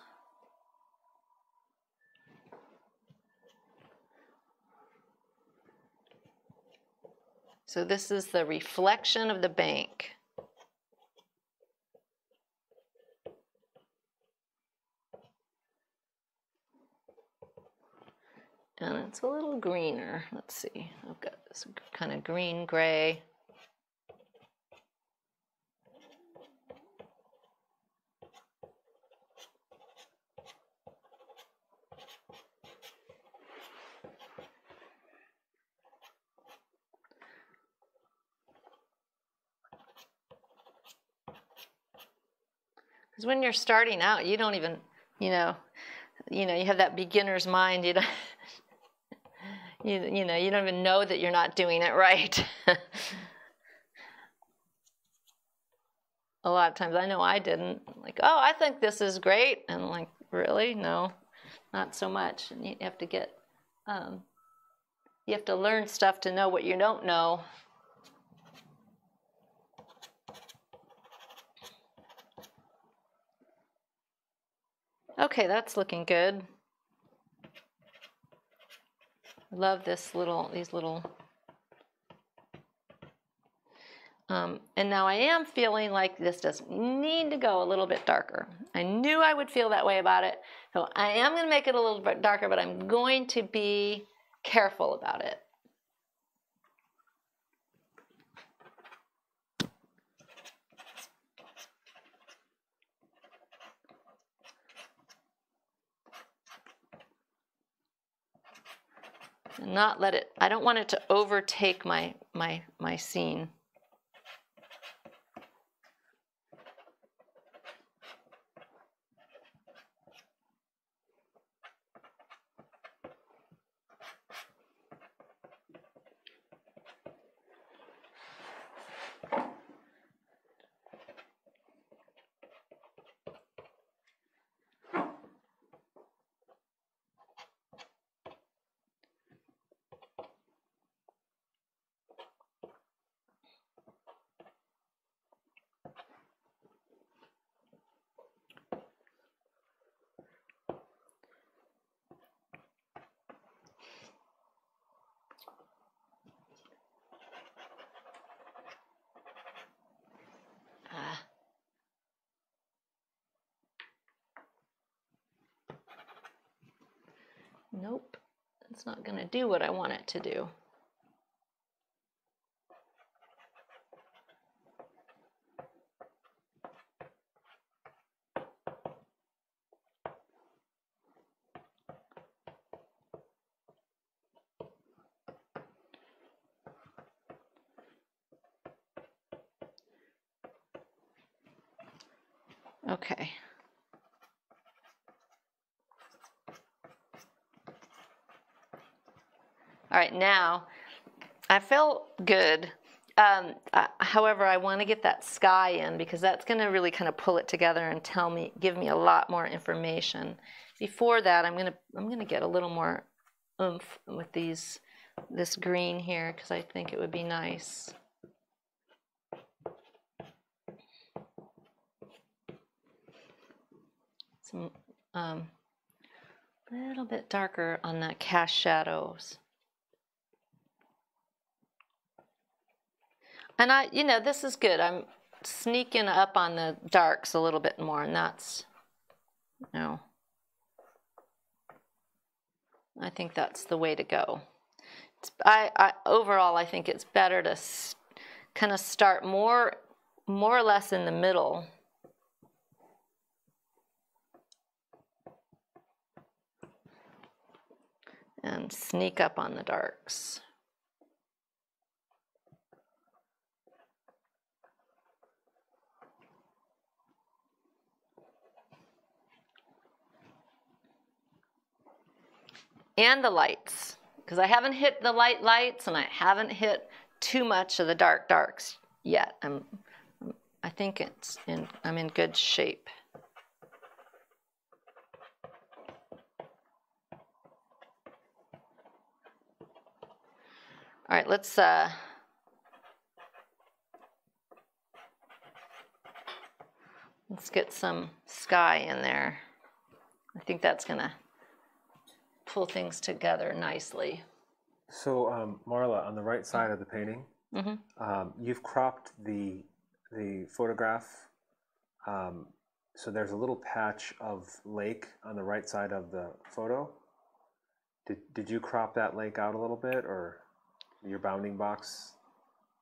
So this is the reflection of the bank. And it's a little greener. Let's see. I've got this kind of green gray. Because when you're starting out, you don't even, you know, you know, you have that beginner's mind. You don't, *laughs* you, you know, you don't even know that you're not doing it right. *laughs* a lot of times, I know I didn't. Like, oh, I think this is great, and I'm like, really? No, not so much. And you have to get, um, you have to learn stuff to know what you don't know. Okay, that's looking good. Love this little, these little. Um, and now I am feeling like this does need to go a little bit darker. I knew I would feel that way about it. So I am going to make it a little bit darker, but I'm going to be careful about it. Not let it I don't want it to overtake my my my scene. Nope, it's not going to do what I want it to do. Now I felt good. Um, however, I want to get that sky in because that's going to really kind of pull it together and tell me, give me a lot more information. Before that, I'm going to I'm to get a little more oomph with these this green here because I think it would be nice. Some um, little bit darker on that cast shadows. And I, you know, this is good. I'm sneaking up on the darks a little bit more, and that's, you know, I think that's the way to go. I, I overall, I think it's better to kind of start more, more or less in the middle. And sneak up on the darks. And the lights because I haven't hit the light lights and I haven't hit too much of the dark darks yet. I'm, I think it's in, I'm in good shape. All right, let's uh, let's get some sky in there. I think that's gonna pull things together nicely. So, um, Marla, on the right side of the painting, mm-hmm. um, you've cropped the the photograph. Um, so there's a little patch of lake on the right side of the photo. Did did you crop that lake out a little bit, or your bounding box?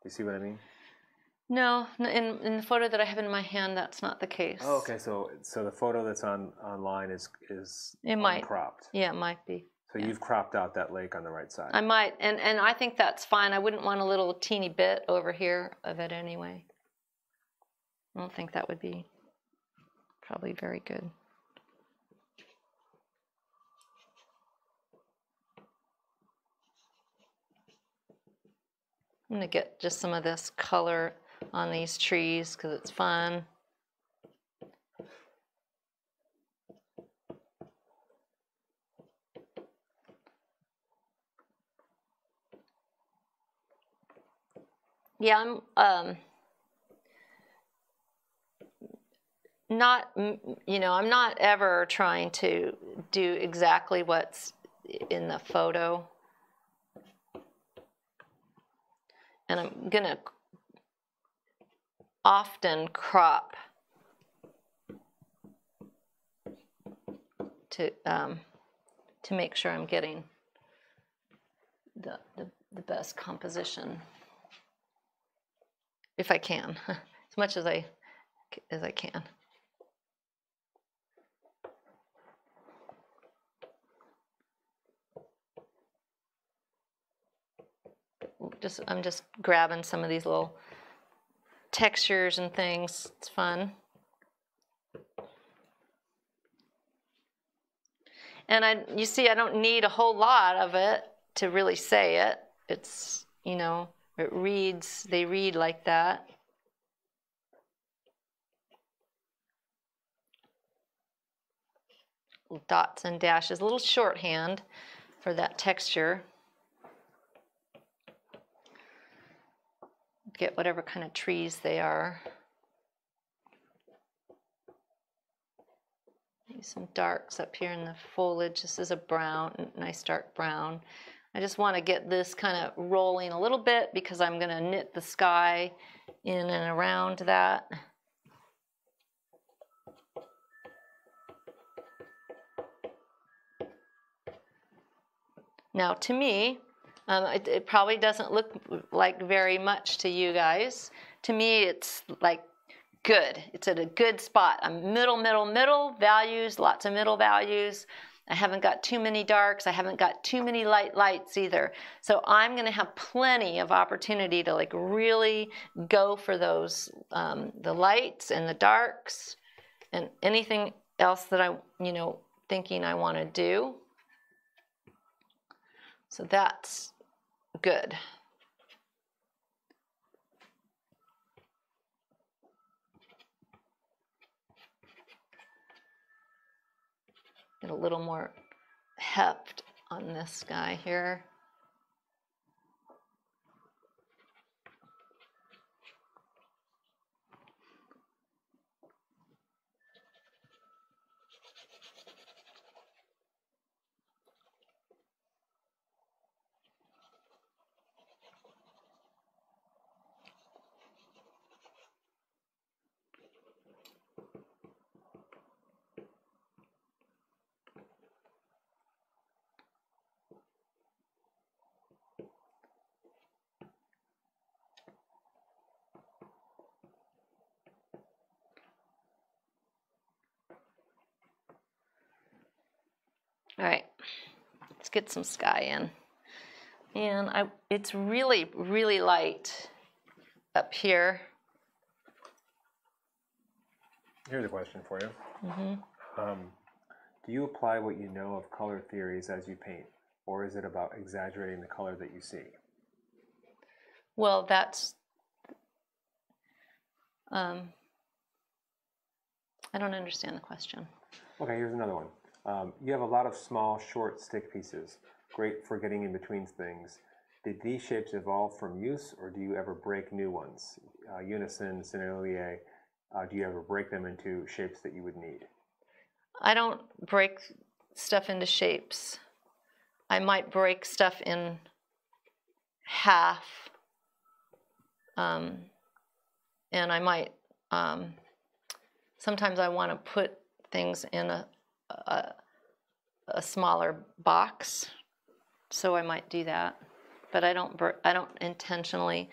Do you see what I mean? No, in in the photo that I have in my hand, that's not the case. Oh, okay. So so the photo that's on online is is it might cropped. Yeah, it might be. So yeah. you've cropped out that lake on the right side. I might, and and I think that's fine. I wouldn't want a little teeny bit over here of it anyway. I don't think that would be probably very good. I'm going to get just some of this color on these trees because it's fun. Yeah, I'm um, not, you know, I'm not ever trying to do exactly what's in the photo. And I'm going to often crop to um, to make sure I'm getting the, the, the best composition if I can, *laughs* as much as I as I can. Just I'm just grabbing some of these little textures and things. It's fun. And I, you see, I don't need a whole lot of it to really say it. It's, you know, it reads, they read like that. Dots and dashes, a little shorthand for that texture. Get whatever kind of trees they are. Maybe some darks up here in the foliage. This is a brown, nice dark brown. I just want to get this kind of rolling a little bit because I'm going to knit the sky in and around that. Now to me, um, it, it probably doesn't look like very much to you guys. To me, it's like good. It's at a good spot. I'm middle, middle, middle values, lots of middle values. I haven't got too many darks. I haven't got too many light lights either. So I'm going to have plenty of opportunity to like really go for those, um, the lights and the darks and anything else that I, you know, thinking I want to do. So that's good. Get a little more heft on this guy here. All right, let's get some sky in. And I, it's really, really light up here. Here's a question for you. Mm-hmm. Um, do you apply what you know of color theories as you paint, or is it about exaggerating the color that you see? Well, that's. Um, I don't understand the question. Okay, here's another one. Um, you have a lot of small, short stick pieces, great for getting in between things. Did these shapes evolve from use, or do you ever break new ones? Uh, unison, sennelier, uh, do you ever break them into shapes that you would need? I don't break stuff into shapes. I might break stuff in half, um, and I might. Um, sometimes I want to put things in a, a, a smaller box, so I might do that. But I don't I don't intentionally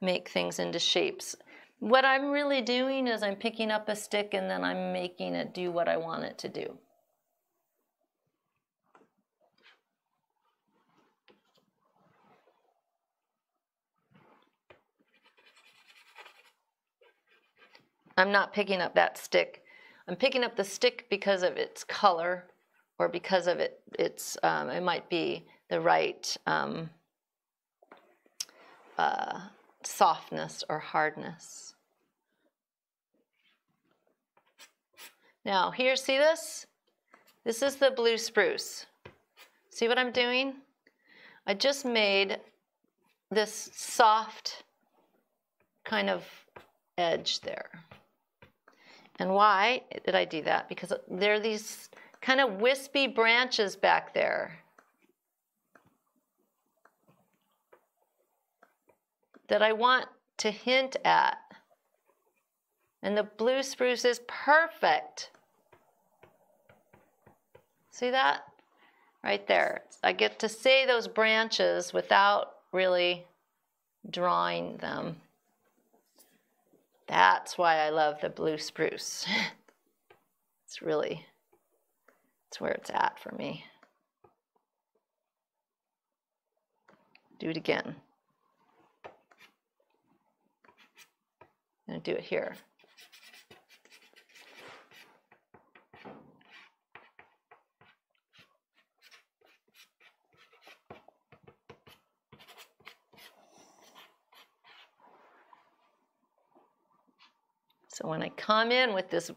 make things into shapes. What I'm really doing is I'm picking up a stick and then I'm making it do what I want it to do. I'm not picking up that stick I'm picking up the stick because of its color or because of it, it's, um, it might be the right um, uh, softness or hardness. Now, here, see this? This is the blue spruce. See what I'm doing? I just made this soft kind of edge there. And why did I do that? Because there are these kind of wispy branches back there that I want to hint at. And the blue spruce is perfect. See that? Right there. I get to say those branches without really drawing them. That's why I love the blue spruce. *laughs* it's really, it's where it's at for me. Do it again. I'm going to do it here. So when I come in with this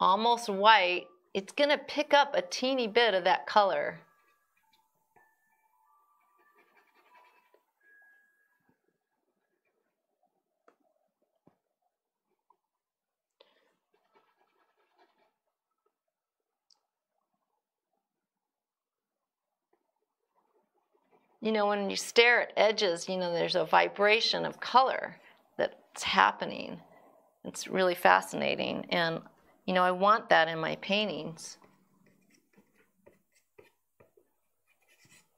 almost white, it's going to pick up a teeny bit of that color. You know, when you stare at edges, you know, there's a vibration of color that's happening. It's really fascinating. And, you know, I want that in my paintings.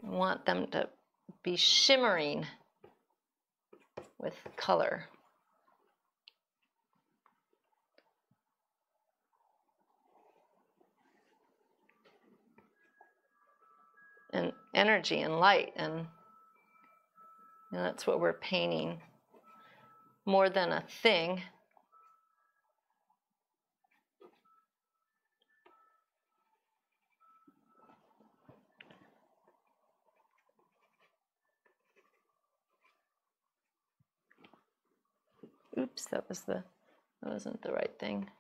I want them to be shimmering with color. And energy and light, and you know, that's what we're painting more than a thing. Oops, that was the that wasn't the right thing.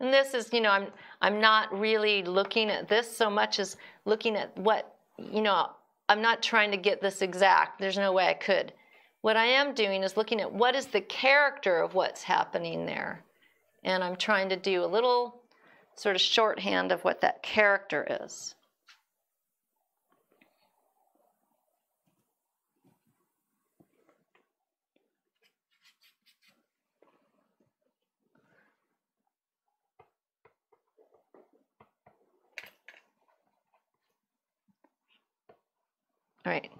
And this is, you know, I'm I'm not really looking at this so much as looking at what, you know, I'm not trying to get this exact. There's no way I could. What I am doing is looking at what is the character of what's happening there. And I'm trying to do a little sort of shorthand of what that character is. All right.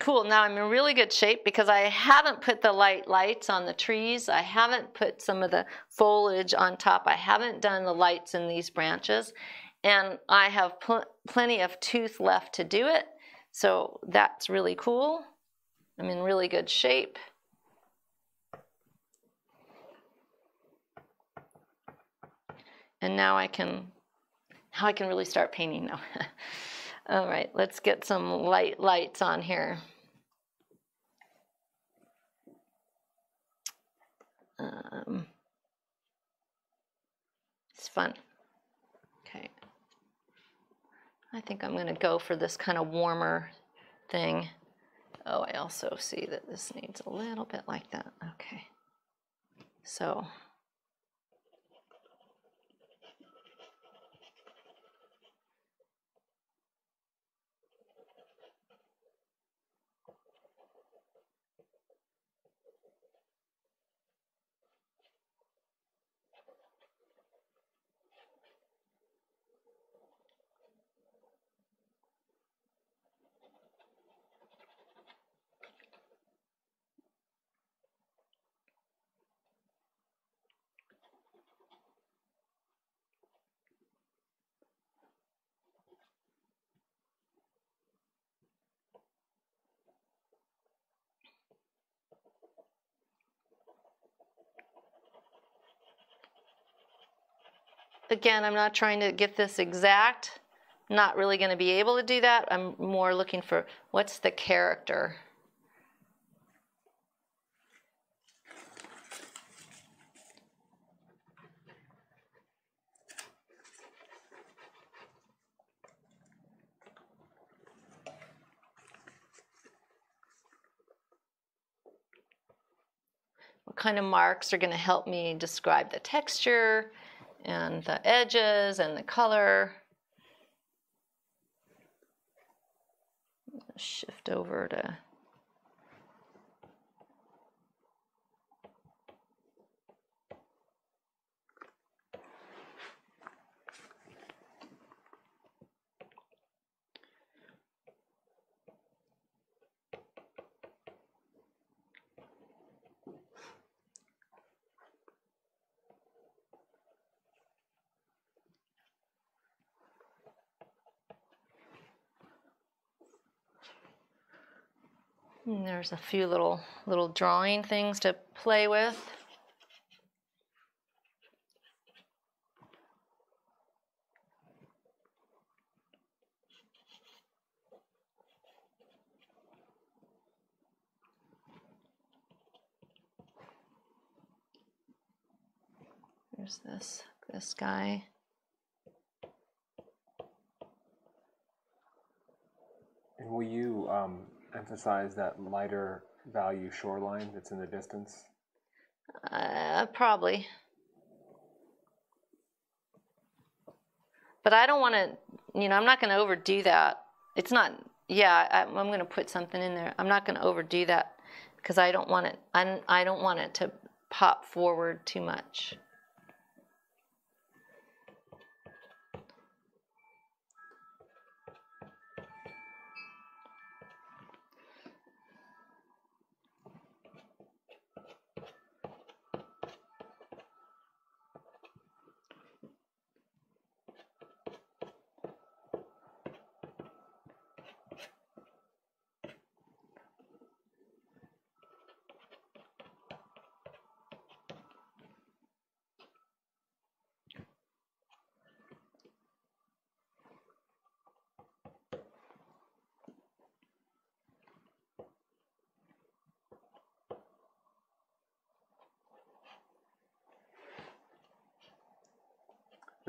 Cool, now I'm in really good shape because I haven't put the light lights on the trees. I haven't put some of the foliage on top. I haven't done the lights in these branches. And I have pl plenty of tooth left to do it. So that's really cool. I'm in really good shape. And now I can, now I can really start painting now. *laughs* All right, let's get some light lights on here. Um, it's fun. Okay. I think I'm going to go for this kind of warmer thing. Oh, I also see that this needs a little bit like that. Okay. So Again, I'm not trying to get this exact. Not really going to be able to do that. I'm more looking for what's the character. What kind of marks are going to help me describe the texture? And the edges and the color. Shift over to And there's a few little little drawing things to play with. There's this this guy. And will you um, emphasize that lighter value shoreline that's in the distance? Uh, probably. But I don't want to, you know, I'm not going to overdo that. It's not, yeah, I, am going to put something in there. I'm not going to overdo that because I don't want it, I, I don't want it to pop forward too much.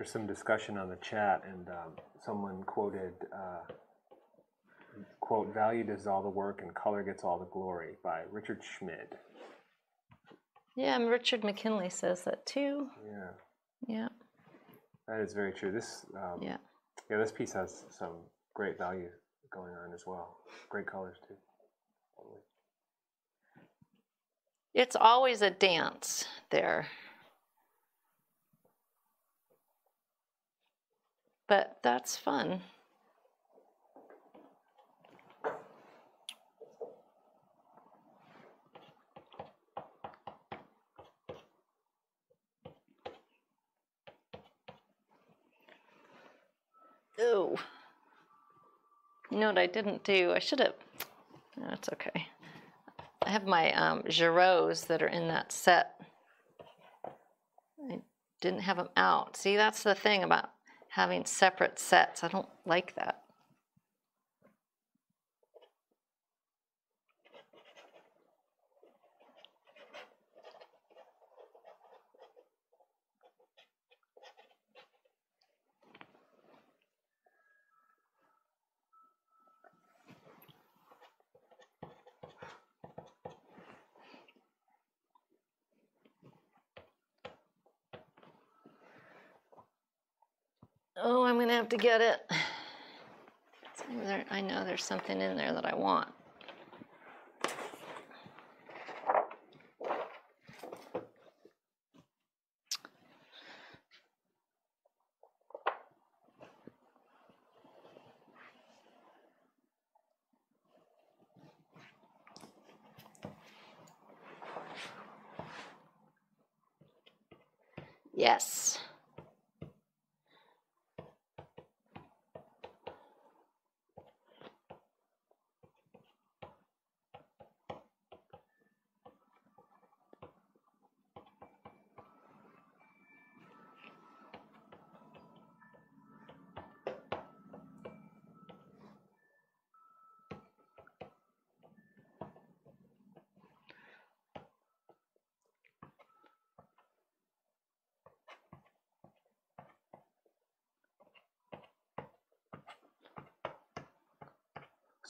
There's some discussion on the chat, and um, someone quoted, uh, quote, value does all the work and color gets all the glory by Richard Schmid. Yeah, and Richard McKinley says that too. Yeah. Yeah. That is very true. This um, yeah. Yeah, this piece has some great value going on as well. Great colors too. It's always a dance there. But that's fun. Oh. You know what I didn't do? I should have. That's okay. I have my um, Girault that are in that set. I didn't have them out. See, that's the thing about having separate sets. I don't like that. Oh, I'm going to have to get it. *sighs* I know there's something in there that I want.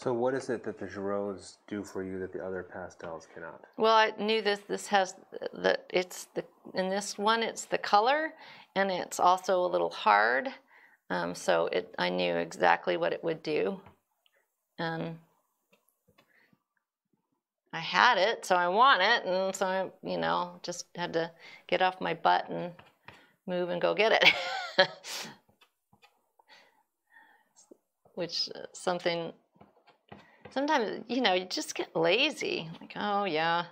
So what is it that the Girault do for you that the other pastels cannot? Well, I knew this. This has the. It's the in this one. It's the color, and it's also a little hard. Um, so it. I knew exactly what it would do, and I had it, so I want it, and so I, you know, just had to get off my butt and move and go get it. *laughs* Which uh, something sometimes, you know, you just get lazy. Like, oh, yeah.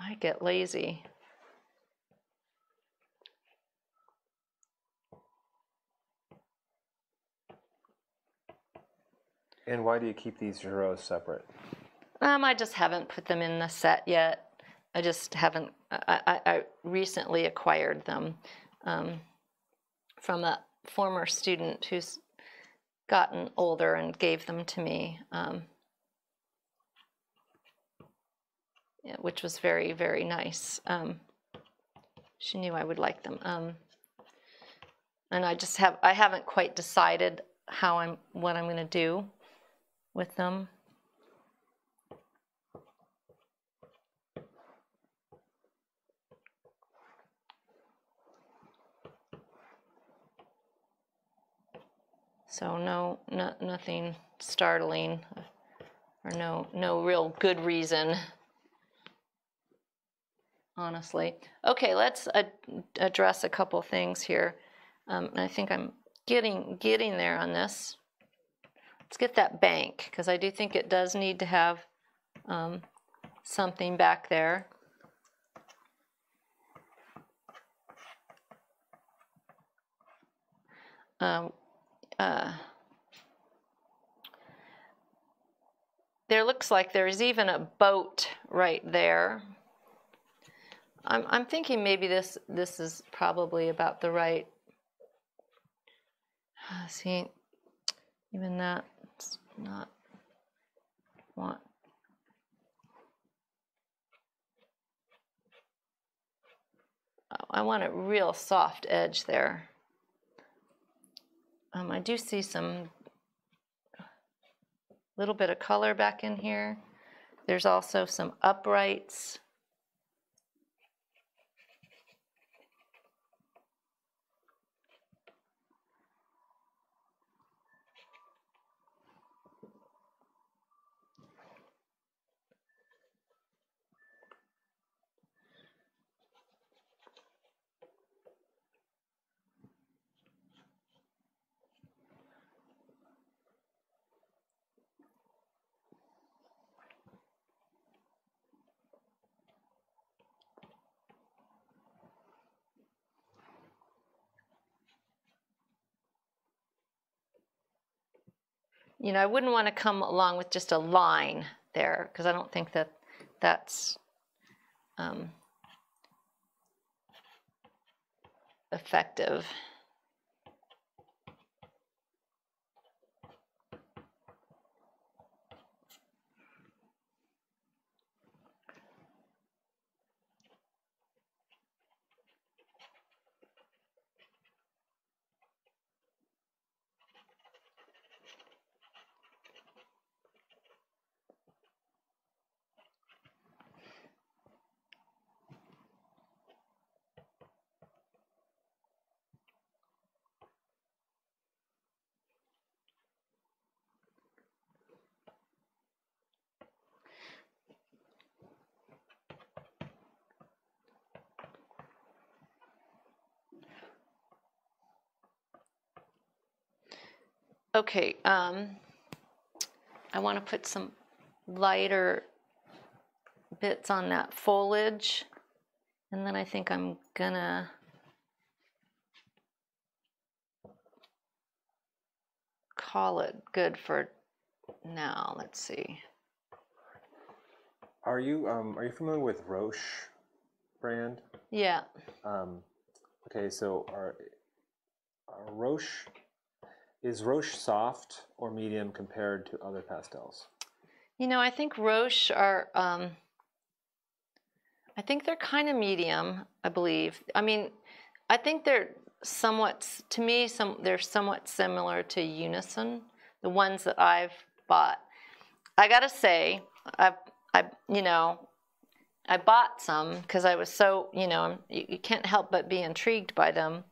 I get lazy. And why do you keep these Girault separate? Um, I just haven't put them in the set yet. I just haven't. I, I recently acquired them um, from a former student who's gotten older and gave them to me, um, which was very very nice. Um, she knew I would like them, um, and I just have. I haven't quite decided how I'm what I'm going to do with them. So no, no nothing startling or no no real good reason honestly. Okay, let's ad address a couple things here. Um, I think I'm getting getting there on this. Let's get that bank because I do think it does need to have um, something back there. Um, uh, there looks like there's even a boat right there. I'm, I'm thinking maybe this this is probably about the right. *sighs* See, even that's not want. Oh, I want a real soft edge there. Um, I do see some little bit of color back in here. There's also some uprights. You know, I wouldn't want to come along with just a line there because I don't think that that's um, effective. Okay, um, I want to put some lighter bits on that foliage. And then I think I'm gonna call it good for now. Let's see. Are you um, are you familiar with Roche brand? Yeah. Um, okay, so are, are Roche is Roche soft or medium compared to other pastels? You know, I think Roche are. Um, I think they're kind of medium. I believe. I mean, I think they're somewhat. To me, some they're somewhat similar to Unison, the ones that I've bought. I gotta say, I, I, you know, I bought some because I was so, you know, you, you can't help but be intrigued by them.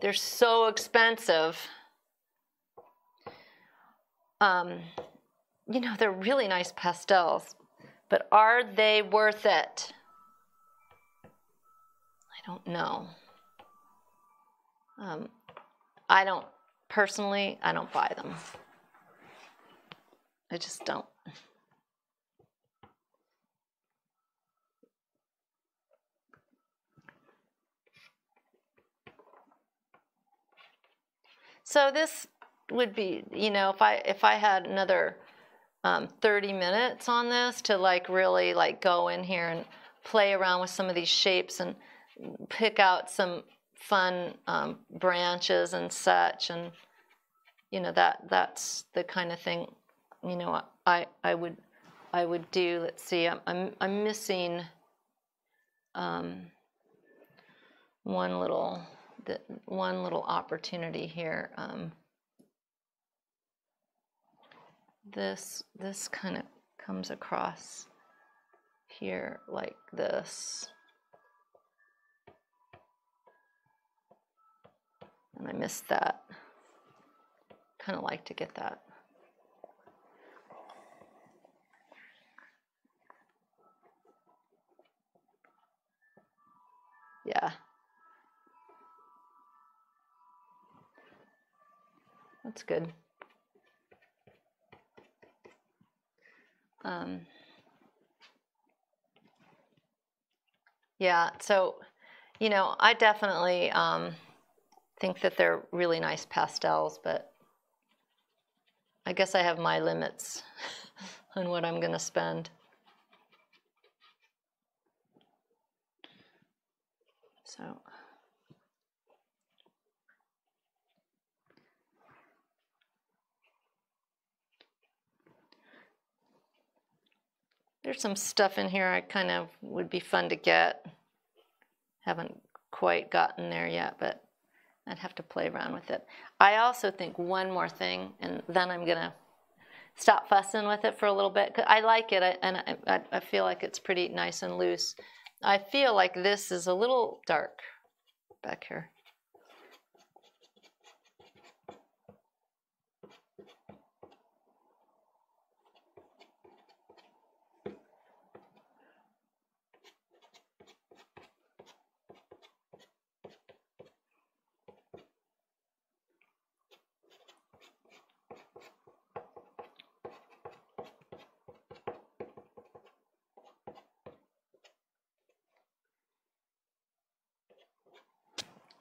They're so expensive. Um, you know, they're really nice pastels, but are they worth it? I don't know. Um, I don't, personally, I don't buy them. I just don't. So this would be, you know, if I if I had another um, 30 minutes on this to like really like go in here and play around with some of these shapes and pick out some fun um, branches and such, and you know that that's the kind of thing, you know, I I would I would do. Let's see, I'm I'm, I'm missing um, one little the one little opportunity here. Um, this this kind of comes across here like this. And I missed that. Kind of like to get that. Yeah. That's good. Um, yeah, so, you know, I definitely um, think that they're really nice pastels, but I guess I have my limits *laughs* on what I'm going to spend. So. There's some stuff in here I kind of would be fun to get. haven't quite gotten there yet, but I'd have to play around with it. I also think one more thing, and then I'm gonna stop fussing with it for a little bit. I like it, and I feel like it's pretty nice and loose. I feel like this is a little dark back here.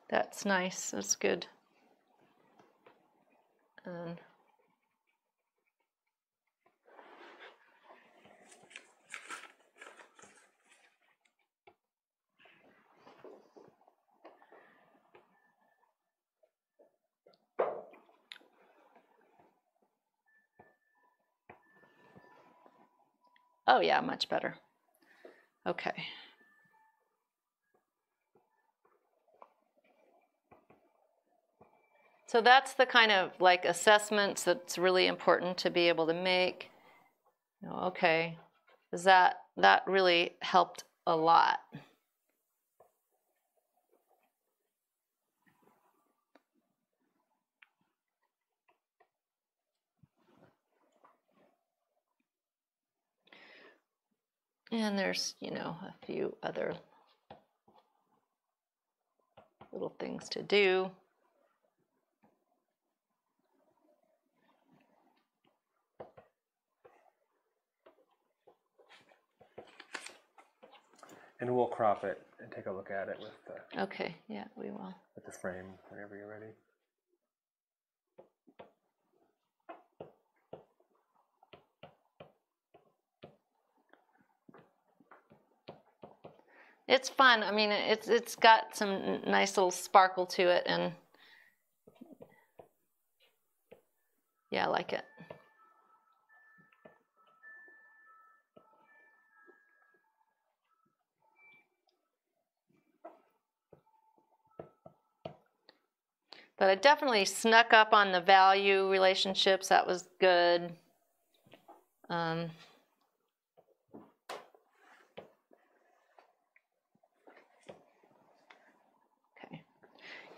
That's nice. That's good. And Oh yeah, much better. Okay. So that's the kind of like assessments that's really important to be able to make. Okay, is that that really helped a lot. And there's, you know, a few other little things to do. And we'll crop it and take a look at it with the. Okay, yeah, we will. With the frame whenever you're ready. It's fun. I mean, it's it's got some nice little sparkle to it, and yeah, I like it. But I definitely snuck up on the value relationships. That was good. Um, okay.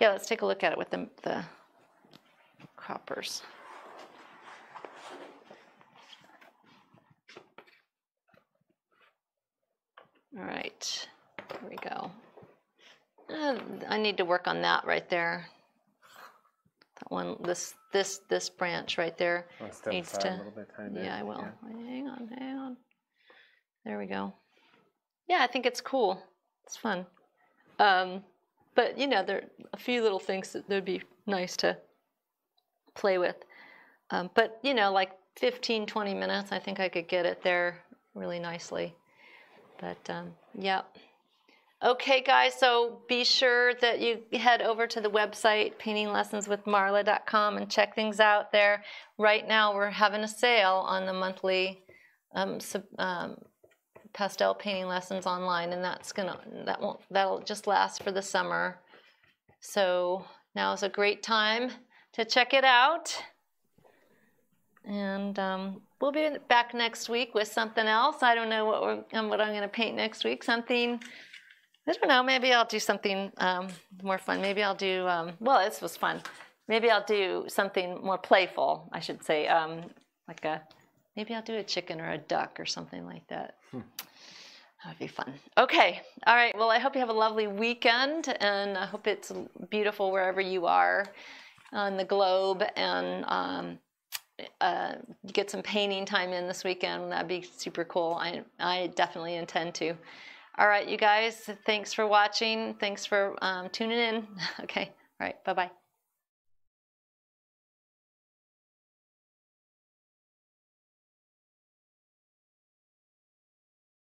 Yeah, let's take a look at it with the, the croppers. All right, here we go. Uh, I need to work on that right there one this this this branch right there needs to. Bit, yeah, I will. Hang on, hang on. There we go. Yeah, I think it's cool. It's fun. Um, but you know, there are a few little things that would be nice to play with. Um, but you know, like 15, 20 minutes, I think I could get it there really nicely. But um, yeah. Okay, guys, so be sure that you head over to the website, paintinglessonswithmarla.com, and check things out there. Right now, we're having a sale on the monthly um, sub, um, pastel painting lessons online, and that's gonna that won't that'll just last for the summer. So now is a great time to check it out, and um, we'll be back next week with something else. I don't know what we're um, what I'm to paint next week. Something I don't know. Maybe I'll do something um, more fun. Maybe I'll do. Um, well, this was fun. Maybe I'll do something more playful. I should say, um, like a. Maybe I'll do a chicken or a duck or something like that. Hmm. That would be fun. Okay. All right. Well, I hope you have a lovely weekend, and I hope it's beautiful wherever you are on the globe, and um, uh, get some painting time in this weekend. That'd be super cool. I I definitely intend to. All right, you guys, thanks for watching. Thanks for um, tuning in. *laughs* Okay, all right, bye bye.